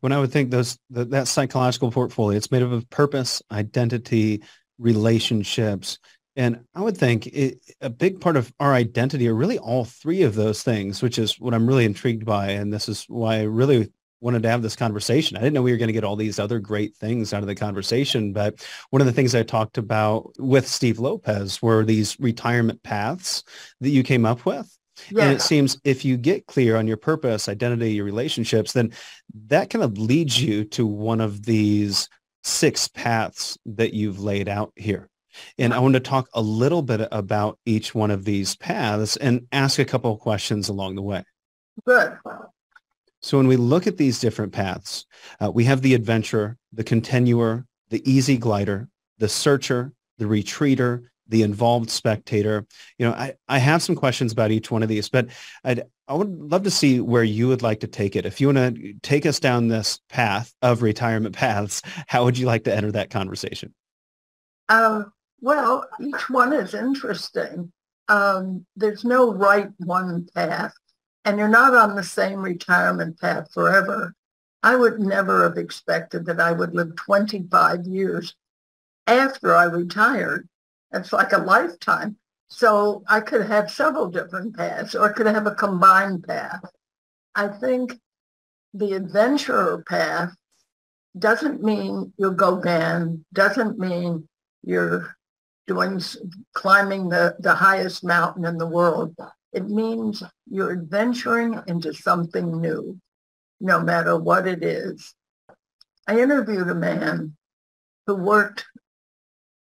When I would think those that, that psychological portfolio, it's made up of purpose, identity, relationships, and I would think it, a big part of our identity are really all three of those things, which is what I'm really intrigued by. And this is why I really wanted to have this conversation. I didn't know we were going to get all these other great things out of the conversation, but one of the things I talked about with Steve Lopez were these retirement paths that you came up with. Yeah. And it seems if you get clear on your purpose, identity, your relationships, then that kind of leads you to one of these six paths that you've laid out here. And I want to talk a little bit about each one of these paths and ask a couple of questions along the way. Good. So when we look at these different paths, uh, we have the adventurer, the continuer, the easy glider, the searcher, the retreater, the involved spectator. You know, I, I have some questions about each one of these, but I'd, I would love to see where you would like to take it. If you want to take us down this path of retirement (laughs) paths, how would you like to enter that conversation? Um, well, each one is interesting. Um, there's no right one path, and you're not on the same retirement path forever. I would never have expected that I would live 25 years after I retired. It's like a lifetime. So I could have several different paths or I could have a combined path. I think the adventurer path doesn't mean you'll go band, doesn't mean you're doing climbing the, the highest mountain in the world. It means you're adventuring into something new, no matter what it is. I interviewed a man who worked,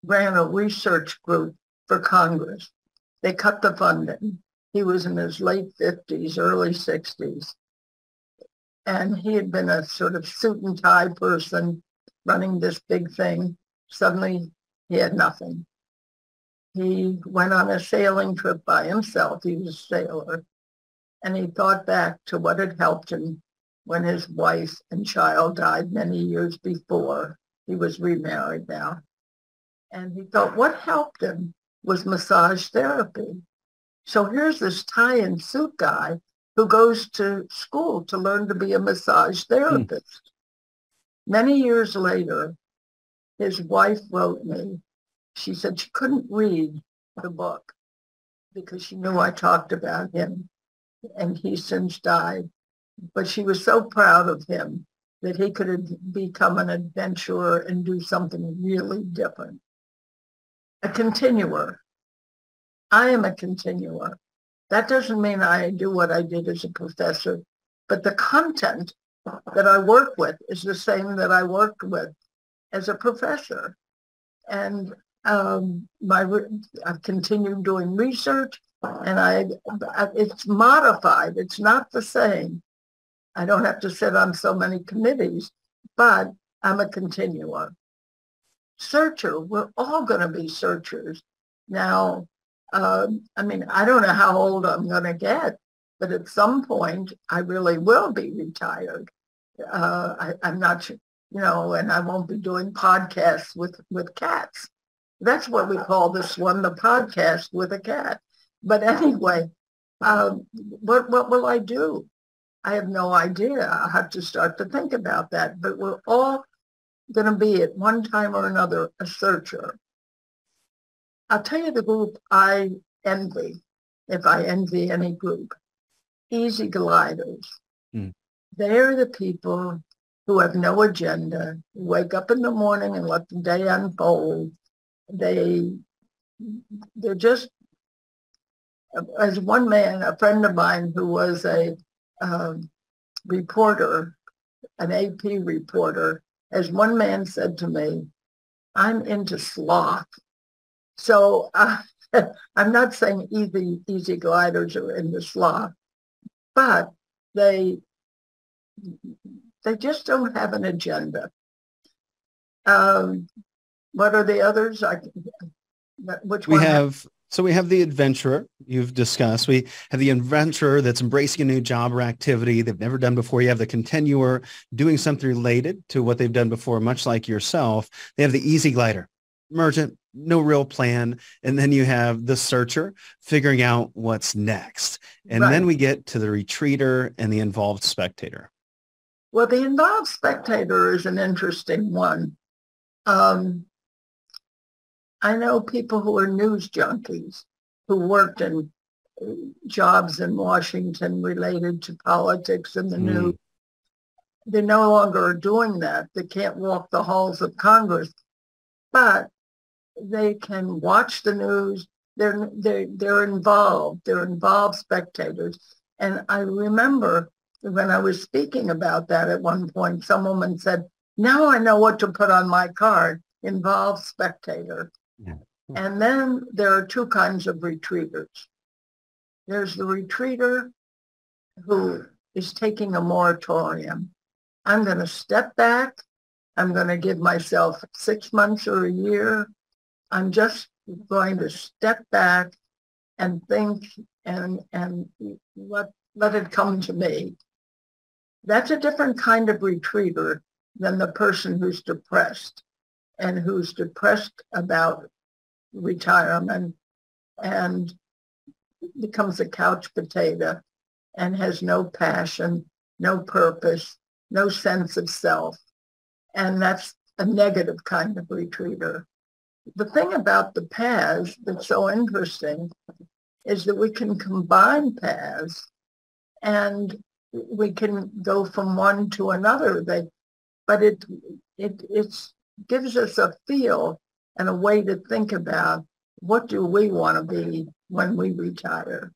ran a research group for Congress. They cut the funding. He was in his late 50s, early 60s. And he had been a sort of suit and tie person running this big thing. Suddenly he had nothing. He went on a sailing trip by himself. He was a sailor. And he thought back to what had helped him when his wife and child died many years before. He was remarried now. And he thought what helped him was massage therapy. So here's this tie and suit guy who goes to school to learn to be a massage therapist. Mm. Many years later, his wife wrote me. She said she couldn't read the book because she knew I talked about him and he since died. But she was so proud of him that he could become an adventurer and do something really different a continuer. I am a continuer. That doesn't mean I do what I did as a professor, but the content that I work with is the same that I worked with as a professor. And um, my I've continued doing research, and I it's modified. It's not the same. I don't have to sit on so many committees, but I'm a continuer searcher. We're all going to be searchers. Now, uh, I mean, I don't know how old I'm going to get, but at some point I really will be retired. Uh, I, I'm not, you know, and I won't be doing podcasts with, with cats. That's what we call this one, the podcast with a cat. But anyway, um, what, what will I do? I have no idea. I have to start to think about that. But we're all going to be at one time or another a searcher. I'll tell you the group I envy, if I envy any group, easy gliders. Mm. They're the people who have no agenda, wake up in the morning and let the day unfold. They, they're just, as one man, a friend of mine who was a um, reporter, an AP reporter, as one man said to me, I'm into sloth. So uh, (laughs) I'm not saying easy, easy gliders are into sloth, but they they just don't have an agenda. Um, what are the others? I, which we have so we have the adventurer you've discussed. We have the adventurer that's embracing a new job or activity they've never done before. You have the continuer doing something related to what they've done before, much like yourself. They have the easy glider, merchant, no real plan. And then you have the searcher figuring out what's next. And right. then we get to the retreater and the involved spectator. Well, the involved spectator is an interesting one. Um, I know people who are news junkies who worked in jobs in Washington related to politics and the mm. news. They no longer are doing that. They can't walk the halls of Congress, but they can watch the news. They're, they're, they're involved. They're involved spectators. And I remember when I was speaking about that at one point, some woman said, now I know what to put on my card, involved spectator. Yeah. And then there are two kinds of retreaters. There's the retreater who is taking a moratorium. I'm going to step back. I'm going to give myself six months or a year. I'm just going to step back and think and and let let it come to me. That's a different kind of retreater than the person who's depressed and who's depressed about retirement and becomes a couch potato and has no passion, no purpose, no sense of self. And that's a negative kind of retreater. The thing about the paths that's so interesting is that we can combine paths and we can go from one to another. But it, it it's, gives us a feel and a way to think about what do we want to be when we retire.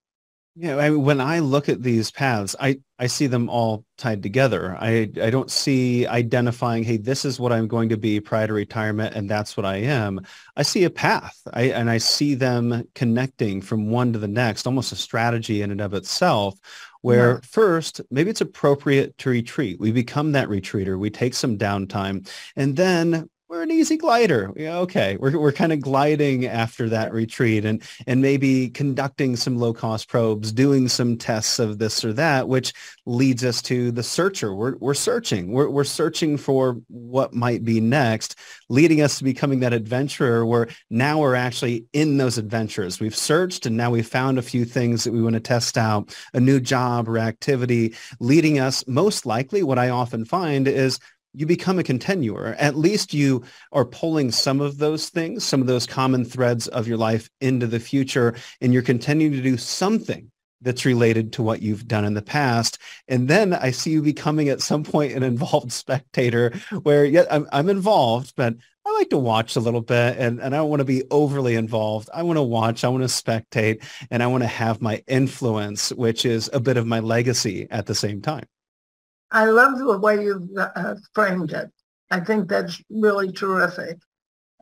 Yeah, I when I look at these paths, I, I see them all tied together. I, I don't see identifying, hey, this is what I'm going to be prior to retirement, and that's what I am. I see a path, I, and I see them connecting from one to the next, almost a strategy in and of itself, where yeah. first, maybe it's appropriate to retreat. We become that retreater. We take some downtime, and then we're an easy glider. Yeah, okay, we're we're kind of gliding after that retreat, and and maybe conducting some low cost probes, doing some tests of this or that, which leads us to the searcher. We're we're searching. We're we're searching for what might be next, leading us to becoming that adventurer. Where now we're actually in those adventures. We've searched, and now we've found a few things that we want to test out, a new job or activity, leading us most likely. What I often find is you become a continuer. At least you are pulling some of those things, some of those common threads of your life into the future, and you're continuing to do something that's related to what you've done in the past. And then I see you becoming at some point an involved (laughs) spectator where yeah, I'm, I'm involved, but I like to watch a little bit and, and I don't want to be overly involved. I want to watch, I want to spectate, and I want to have my influence, which is a bit of my legacy at the same time. I love the way you've uh, framed it. I think that's really terrific.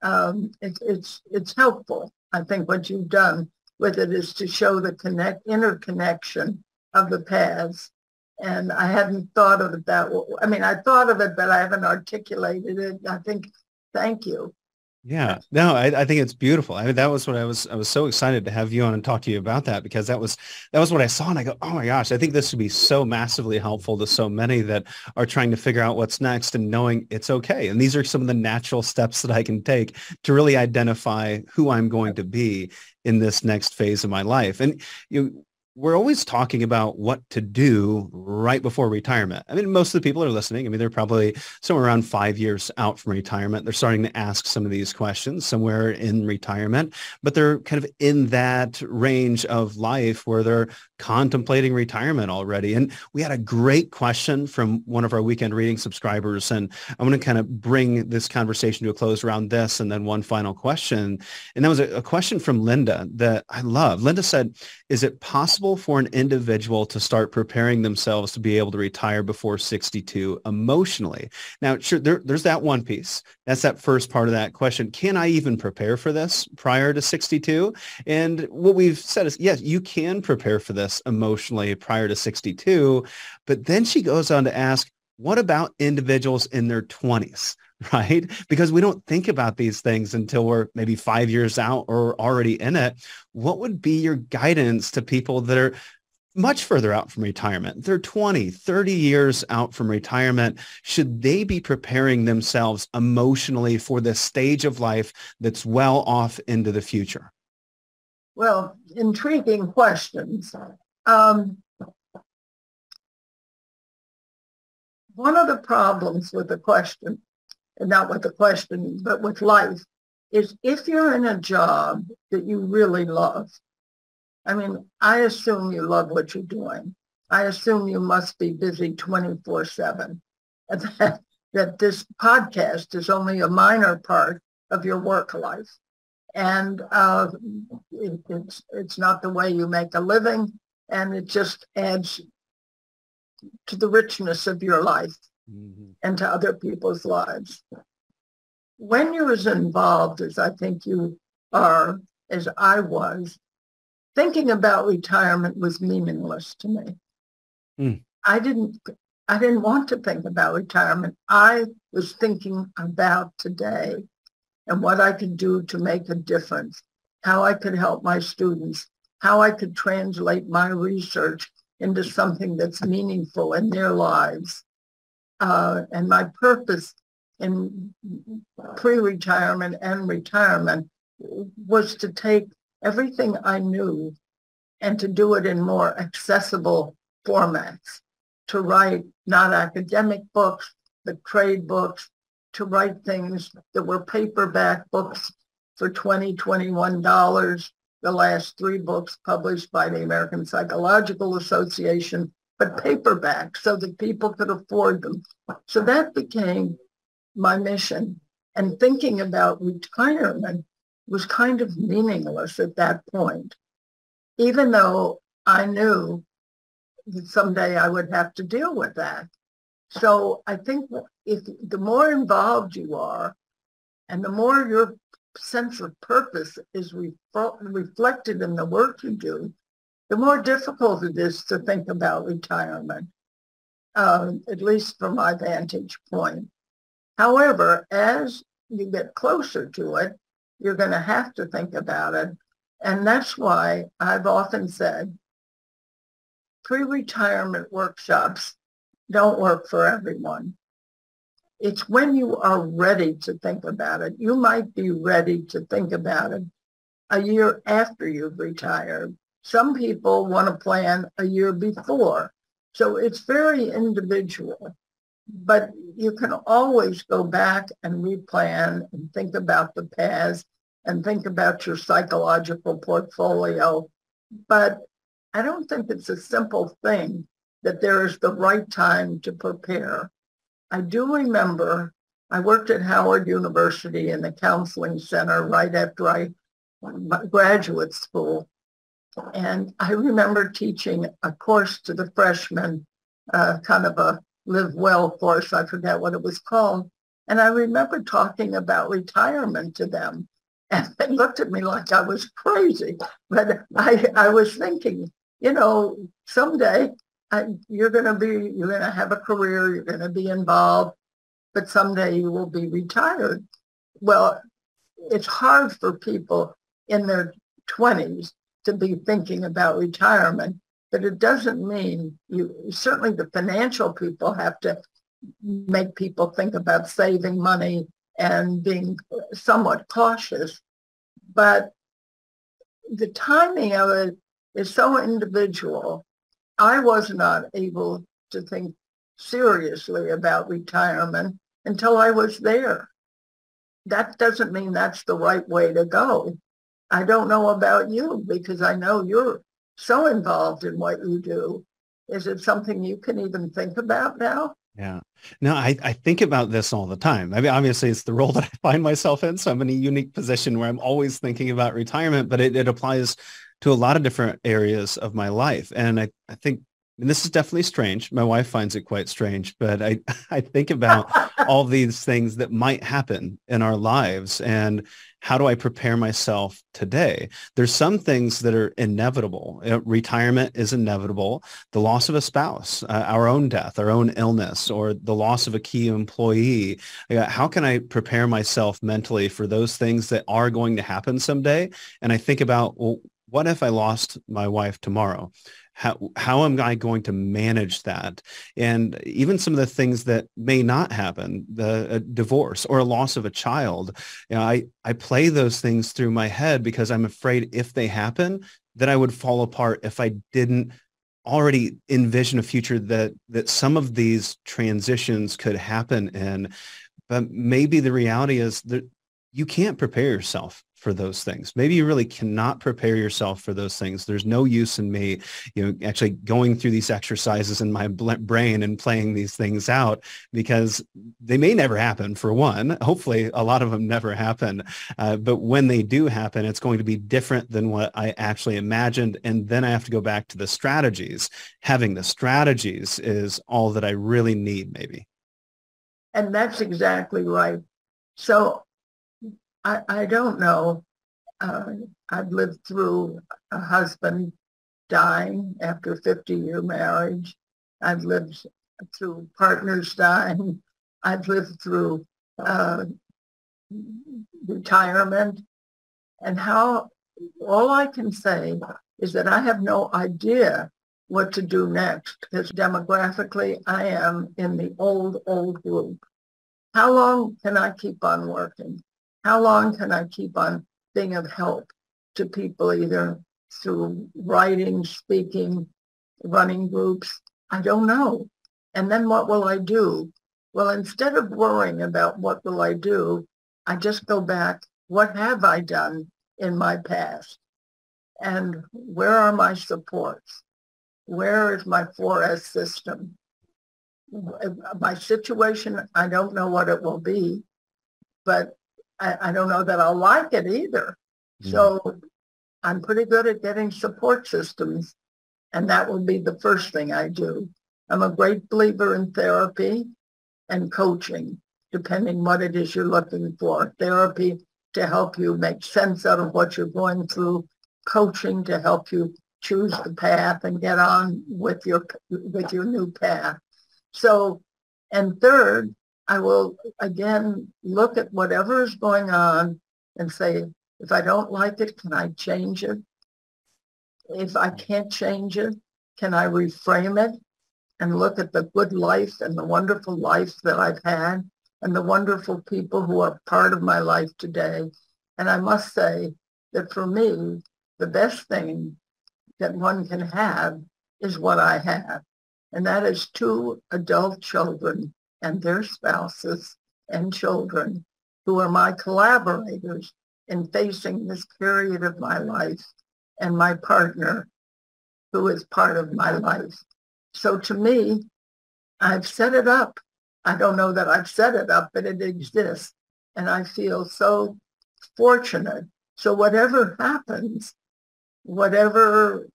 Um, it, it's it's helpful. I think what you've done with it is to show the connect interconnection of the paths. And I hadn't thought of it that. I mean, I thought of it, but I haven't articulated it. I think, thank you. Yeah, no, I, I, think it's beautiful. I mean, that was what I was. I was so excited to have you on and talk to you about that because that was that was what I saw, and I go, oh my gosh, I think this would be so massively helpful to so many that are trying to figure out what's next and knowing it's okay. And these are some of the natural steps that I can take to really identify who I'm going to be in this next phase of my life. And you we're always talking about what to do right before retirement. I mean, most of the people are listening. I mean, they're probably somewhere around five years out from retirement. They're starting to ask some of these questions somewhere in retirement, but they're kind of in that range of life where they're contemplating retirement already. And we had a great question from one of our weekend reading subscribers. And I'm going to kind of bring this conversation to a close around this and then one final question. And that was a, a question from Linda that I love. Linda said, is it possible for an individual to start preparing themselves to be able to retire before 62 emotionally? Now, sure, there, there's that one piece. That's that first part of that question. Can I even prepare for this prior to 62? And what we've said is, yes, you can prepare for this emotionally prior to 62. But then she goes on to ask, what about individuals in their 20s? (laughs) Right? Because we don't think about these things until we're maybe five years out or already in it. What would be your guidance to people that are much further out from retirement. They're 20, 30 years out from retirement. Should they be preparing themselves emotionally for this stage of life that's well off into the future? Well, intriguing questions. Um, one of the problems with the question, and not with the question, but with life, is if you're in a job that you really love, I mean, I assume you love what you're doing. I assume you must be busy 24 7. (laughs) That, that this podcast is only a minor part of your work life. and uh, it, it's it's not the way you make a living, and it just adds to the richness of your life mm-hmm. and to other people's lives. When you're as involved as I think you are, as I was, thinking about retirement was meaningless to me. Mm. I didn't I didn't want to think about retirement. I was thinking about today and what I could do to make a difference, how I could help my students, how I could translate my research into something that's meaningful in their lives. Uh, and my purpose in pre-retirement and retirement was to take everything I knew and to do it in more accessible formats, to write not academic books, but trade books, to write things that were paperback books for $20, $21, The last three books published by the American Psychological Association, but paperback so that people could afford them. So that became my mission. And thinking about retirement was kind of meaningless at that point, even though I knew that someday I would have to deal with that. So I think if the more involved you are and the more your sense of purpose is reflected in the work you do, the more difficult it is to think about retirement, uh, at least from my vantage point. However, as you get closer to it, you're going to have to think about it. And that's why I've often said pre-retirement workshops don't work for everyone. It's when you are ready to think about it. You might be ready to think about it a year after you've retired. Some people want to plan a year before. So it's very individual. But you can always go back and replan and think about the past and think about your psychological portfolio. But I don't think it's a simple thing that there is the right time to prepare. I do remember I worked at Howard University in the counseling center right after I graduate school. And I remember teaching a course to the freshmen, uh, kind of a live well course. I forget what it was called. And I remember talking about retirement to them. (laughs) And they looked at me like I was crazy. But I, I was thinking, you know, someday you're going to be, you're going to have a career, you're going to be involved, but someday you will be retired. Well, it's hard for people in their 20s to be thinking about retirement, but it doesn't mean you, certainly the financial people have to make people think about saving money and being somewhat cautious. But the timing of it is so individual I was not able to think seriously about retirement until I was there. That doesn't mean that's the right way to go. I don't know about you because I know you're so involved in what you do. Is it something you can even think about now? Yeah. No, I, I think about this all the time. I mean, obviously it's the role that I find myself in. So I'm in a unique position where I'm always thinking about retirement, but it, it applies to a lot of different areas of my life. And I, I think and this is definitely strange. My wife finds it quite strange, but I, (laughs) I think about (laughs) all these things that might happen in our lives and how do I prepare myself today? There's some things that are inevitable. Retirement is inevitable. The loss of a spouse, uh, our own death, our own illness, or the loss of a key employee. How can I prepare myself mentally for those things that are going to happen someday? And I think about, well, what if I lost my wife tomorrow? How, how am I going to manage that? And even some of the things that may not happen, the divorce or a loss of a child, you know, I, I play those things through my head because I'm afraid if they happen, that I would fall apart if I didn't already envision a future that that some of these transitions could happen in. But maybe the reality is that you can't prepare yourself for those things. Maybe you really cannot prepare yourself for those things. There's no use in me, you know, actually going through these exercises in my brain and playing these things out because they may never happen for one. Hopefully a lot of them never happen. Uh, but when they do happen, it's going to be different than what I actually imagined. And then I have to go back to the strategies. Having the strategies is all that I really need maybe. And that's exactly right. So I, I don't know. Uh, I've lived through a husband dying after a 50 year marriage. I've lived through partners dying. I've lived through uh, retirement and how all I can say is that I have no idea what to do next because demographically I am in the old, old group. How long can I keep on working? How long can I keep on being of help to people either through writing, speaking, running groups? I don't know. And then what will I do? Well, instead of worrying about what will I do, I just go back, what have I done in my past? And where are my supports? Where is my 4S system? Uh, my situation, I don't know what it will be, but I, I don't know that I'll like it either. Mm. So I'm pretty good at getting support systems. And that will be the first thing I do. I'm a great believer in therapy and coaching, depending what it is you're looking for. Therapy to help you make sense out of what you're going through, coaching to help you choose the path and get on with your with your new path. So, and third, I will again look at whatever is going on and say, if I don't like it, can I change it? If I can't change it, can I reframe it and look at the good life and the wonderful life that I've had and the wonderful people who are part of my life today? And I must say that for me, the best thing that one can have is what I have. And that is two adult children and their spouses and children who are my collaborators in facing this period of my life and my partner who is part of my life. So to me, I've set it up. I don't know that I've set it up, but it exists. And I feel so fortunate. So whatever happens, whatever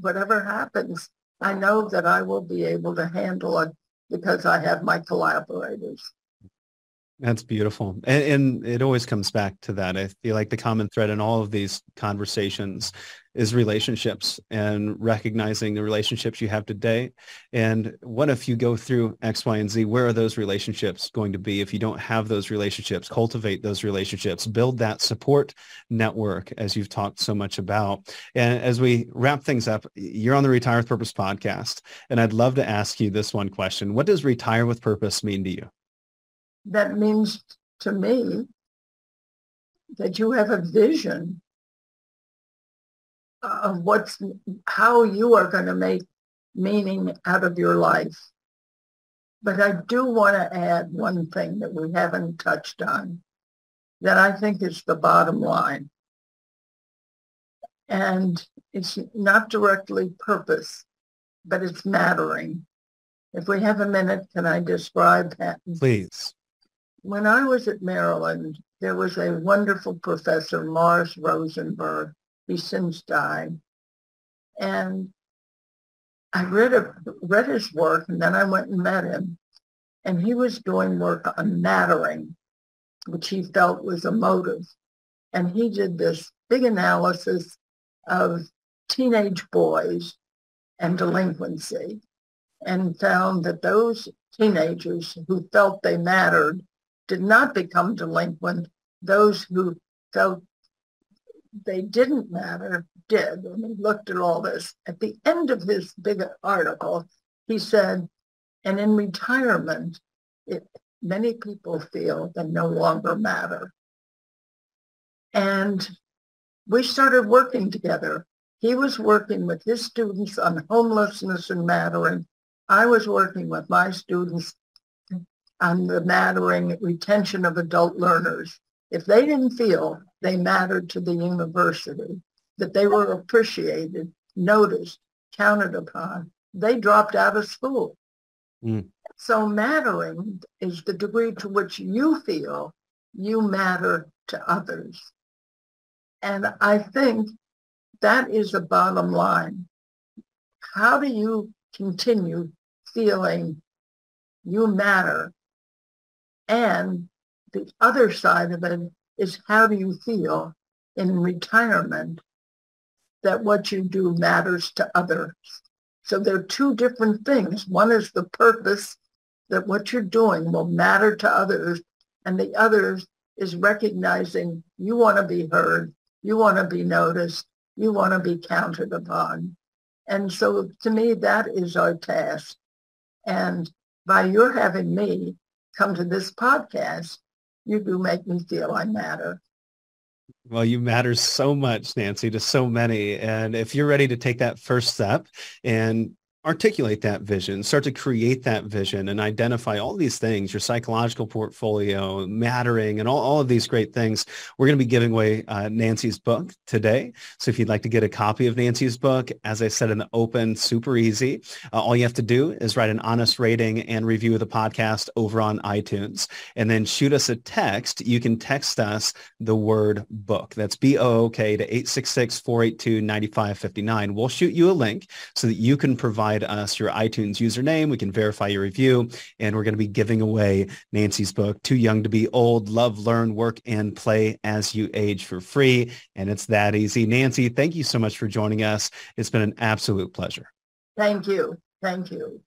whatever happens, I know that I will be able to handle it because I have my collaborators. That's beautiful. And, and, it always comes back to that. I feel like the common thread in all of these conversations is relationships and recognizing the relationships you have today. And what if you go through X, Y, and Z? Where are those relationships going to be? If you don't have those relationships, cultivate those relationships, build that support network as you've talked so much about. And as we wrap things up, you're on the Retire with Purpose podcast. And I'd love to ask you this one question. What does retire with purpose mean to you? That means to me that you have a vision of what's how you are going to make meaning out of your life. But I do want to add one thing that we haven't touched on that I think is the bottom line. And it's not directly purpose, but it's mattering. If we have a minute, can I describe that? Please. When I was at Maryland, there was a wonderful professor, Morris Rosenberg, he since died. And I read, a, read his work and then I went and met him. And he was doing work on mattering, which he felt was a motive. And he did this big analysis of teenage boys and delinquency and found that those teenagers who felt they mattered did not become delinquent. Those who felt they didn't matter did. And he looked at all this. At the end of his big article, he said, and in retirement, it, many people feel they no longer matter. And we started working together. He was working with his students on homelessness and mattering. I was working with my students on the mattering retention of adult learners If they didn't feel they mattered to the university, that they were appreciated, noticed, counted upon, they dropped out of school. Mm. So mattering is the degree to which you feel you matter to others. And I think that is the bottom line. How do you continue feeling you matter? And the other side of it is how do you feel in retirement that what you do matters to others? So there are two different things. One is the purpose that what you're doing will matter to others, and the other is recognizing you want to be heard, you want to be noticed, you want to be counted upon. And so to me, that is our task. And by your having me come to this podcast, you do make me feel I matter. Well, you matter so much, Nancy, to so many. And if you're ready to take that first step and articulate that vision, start to create that vision and identify all these things, your psychological portfolio, mattering, and all, all of these great things. We're going to be giving away uh, Nancy's book today. So if you'd like to get a copy of Nancy's book, as I said in the open, super easy. Uh, all you have to do is write an honest rating and review of the podcast over on iTunes and then shoot us a text. You can text us the word book. That's B-O-O-K to 866-482-9559. We'll shoot you a link so that you can provide provide us your iTunes username. We can verify your review. And we're going to be giving away Nancy's book, Too Young to Be Old, Love, Learn, Work, and Play as You Age for free. And it's that easy. Nancy, thank you so much for joining us. It's been an absolute pleasure. Thank you. Thank you.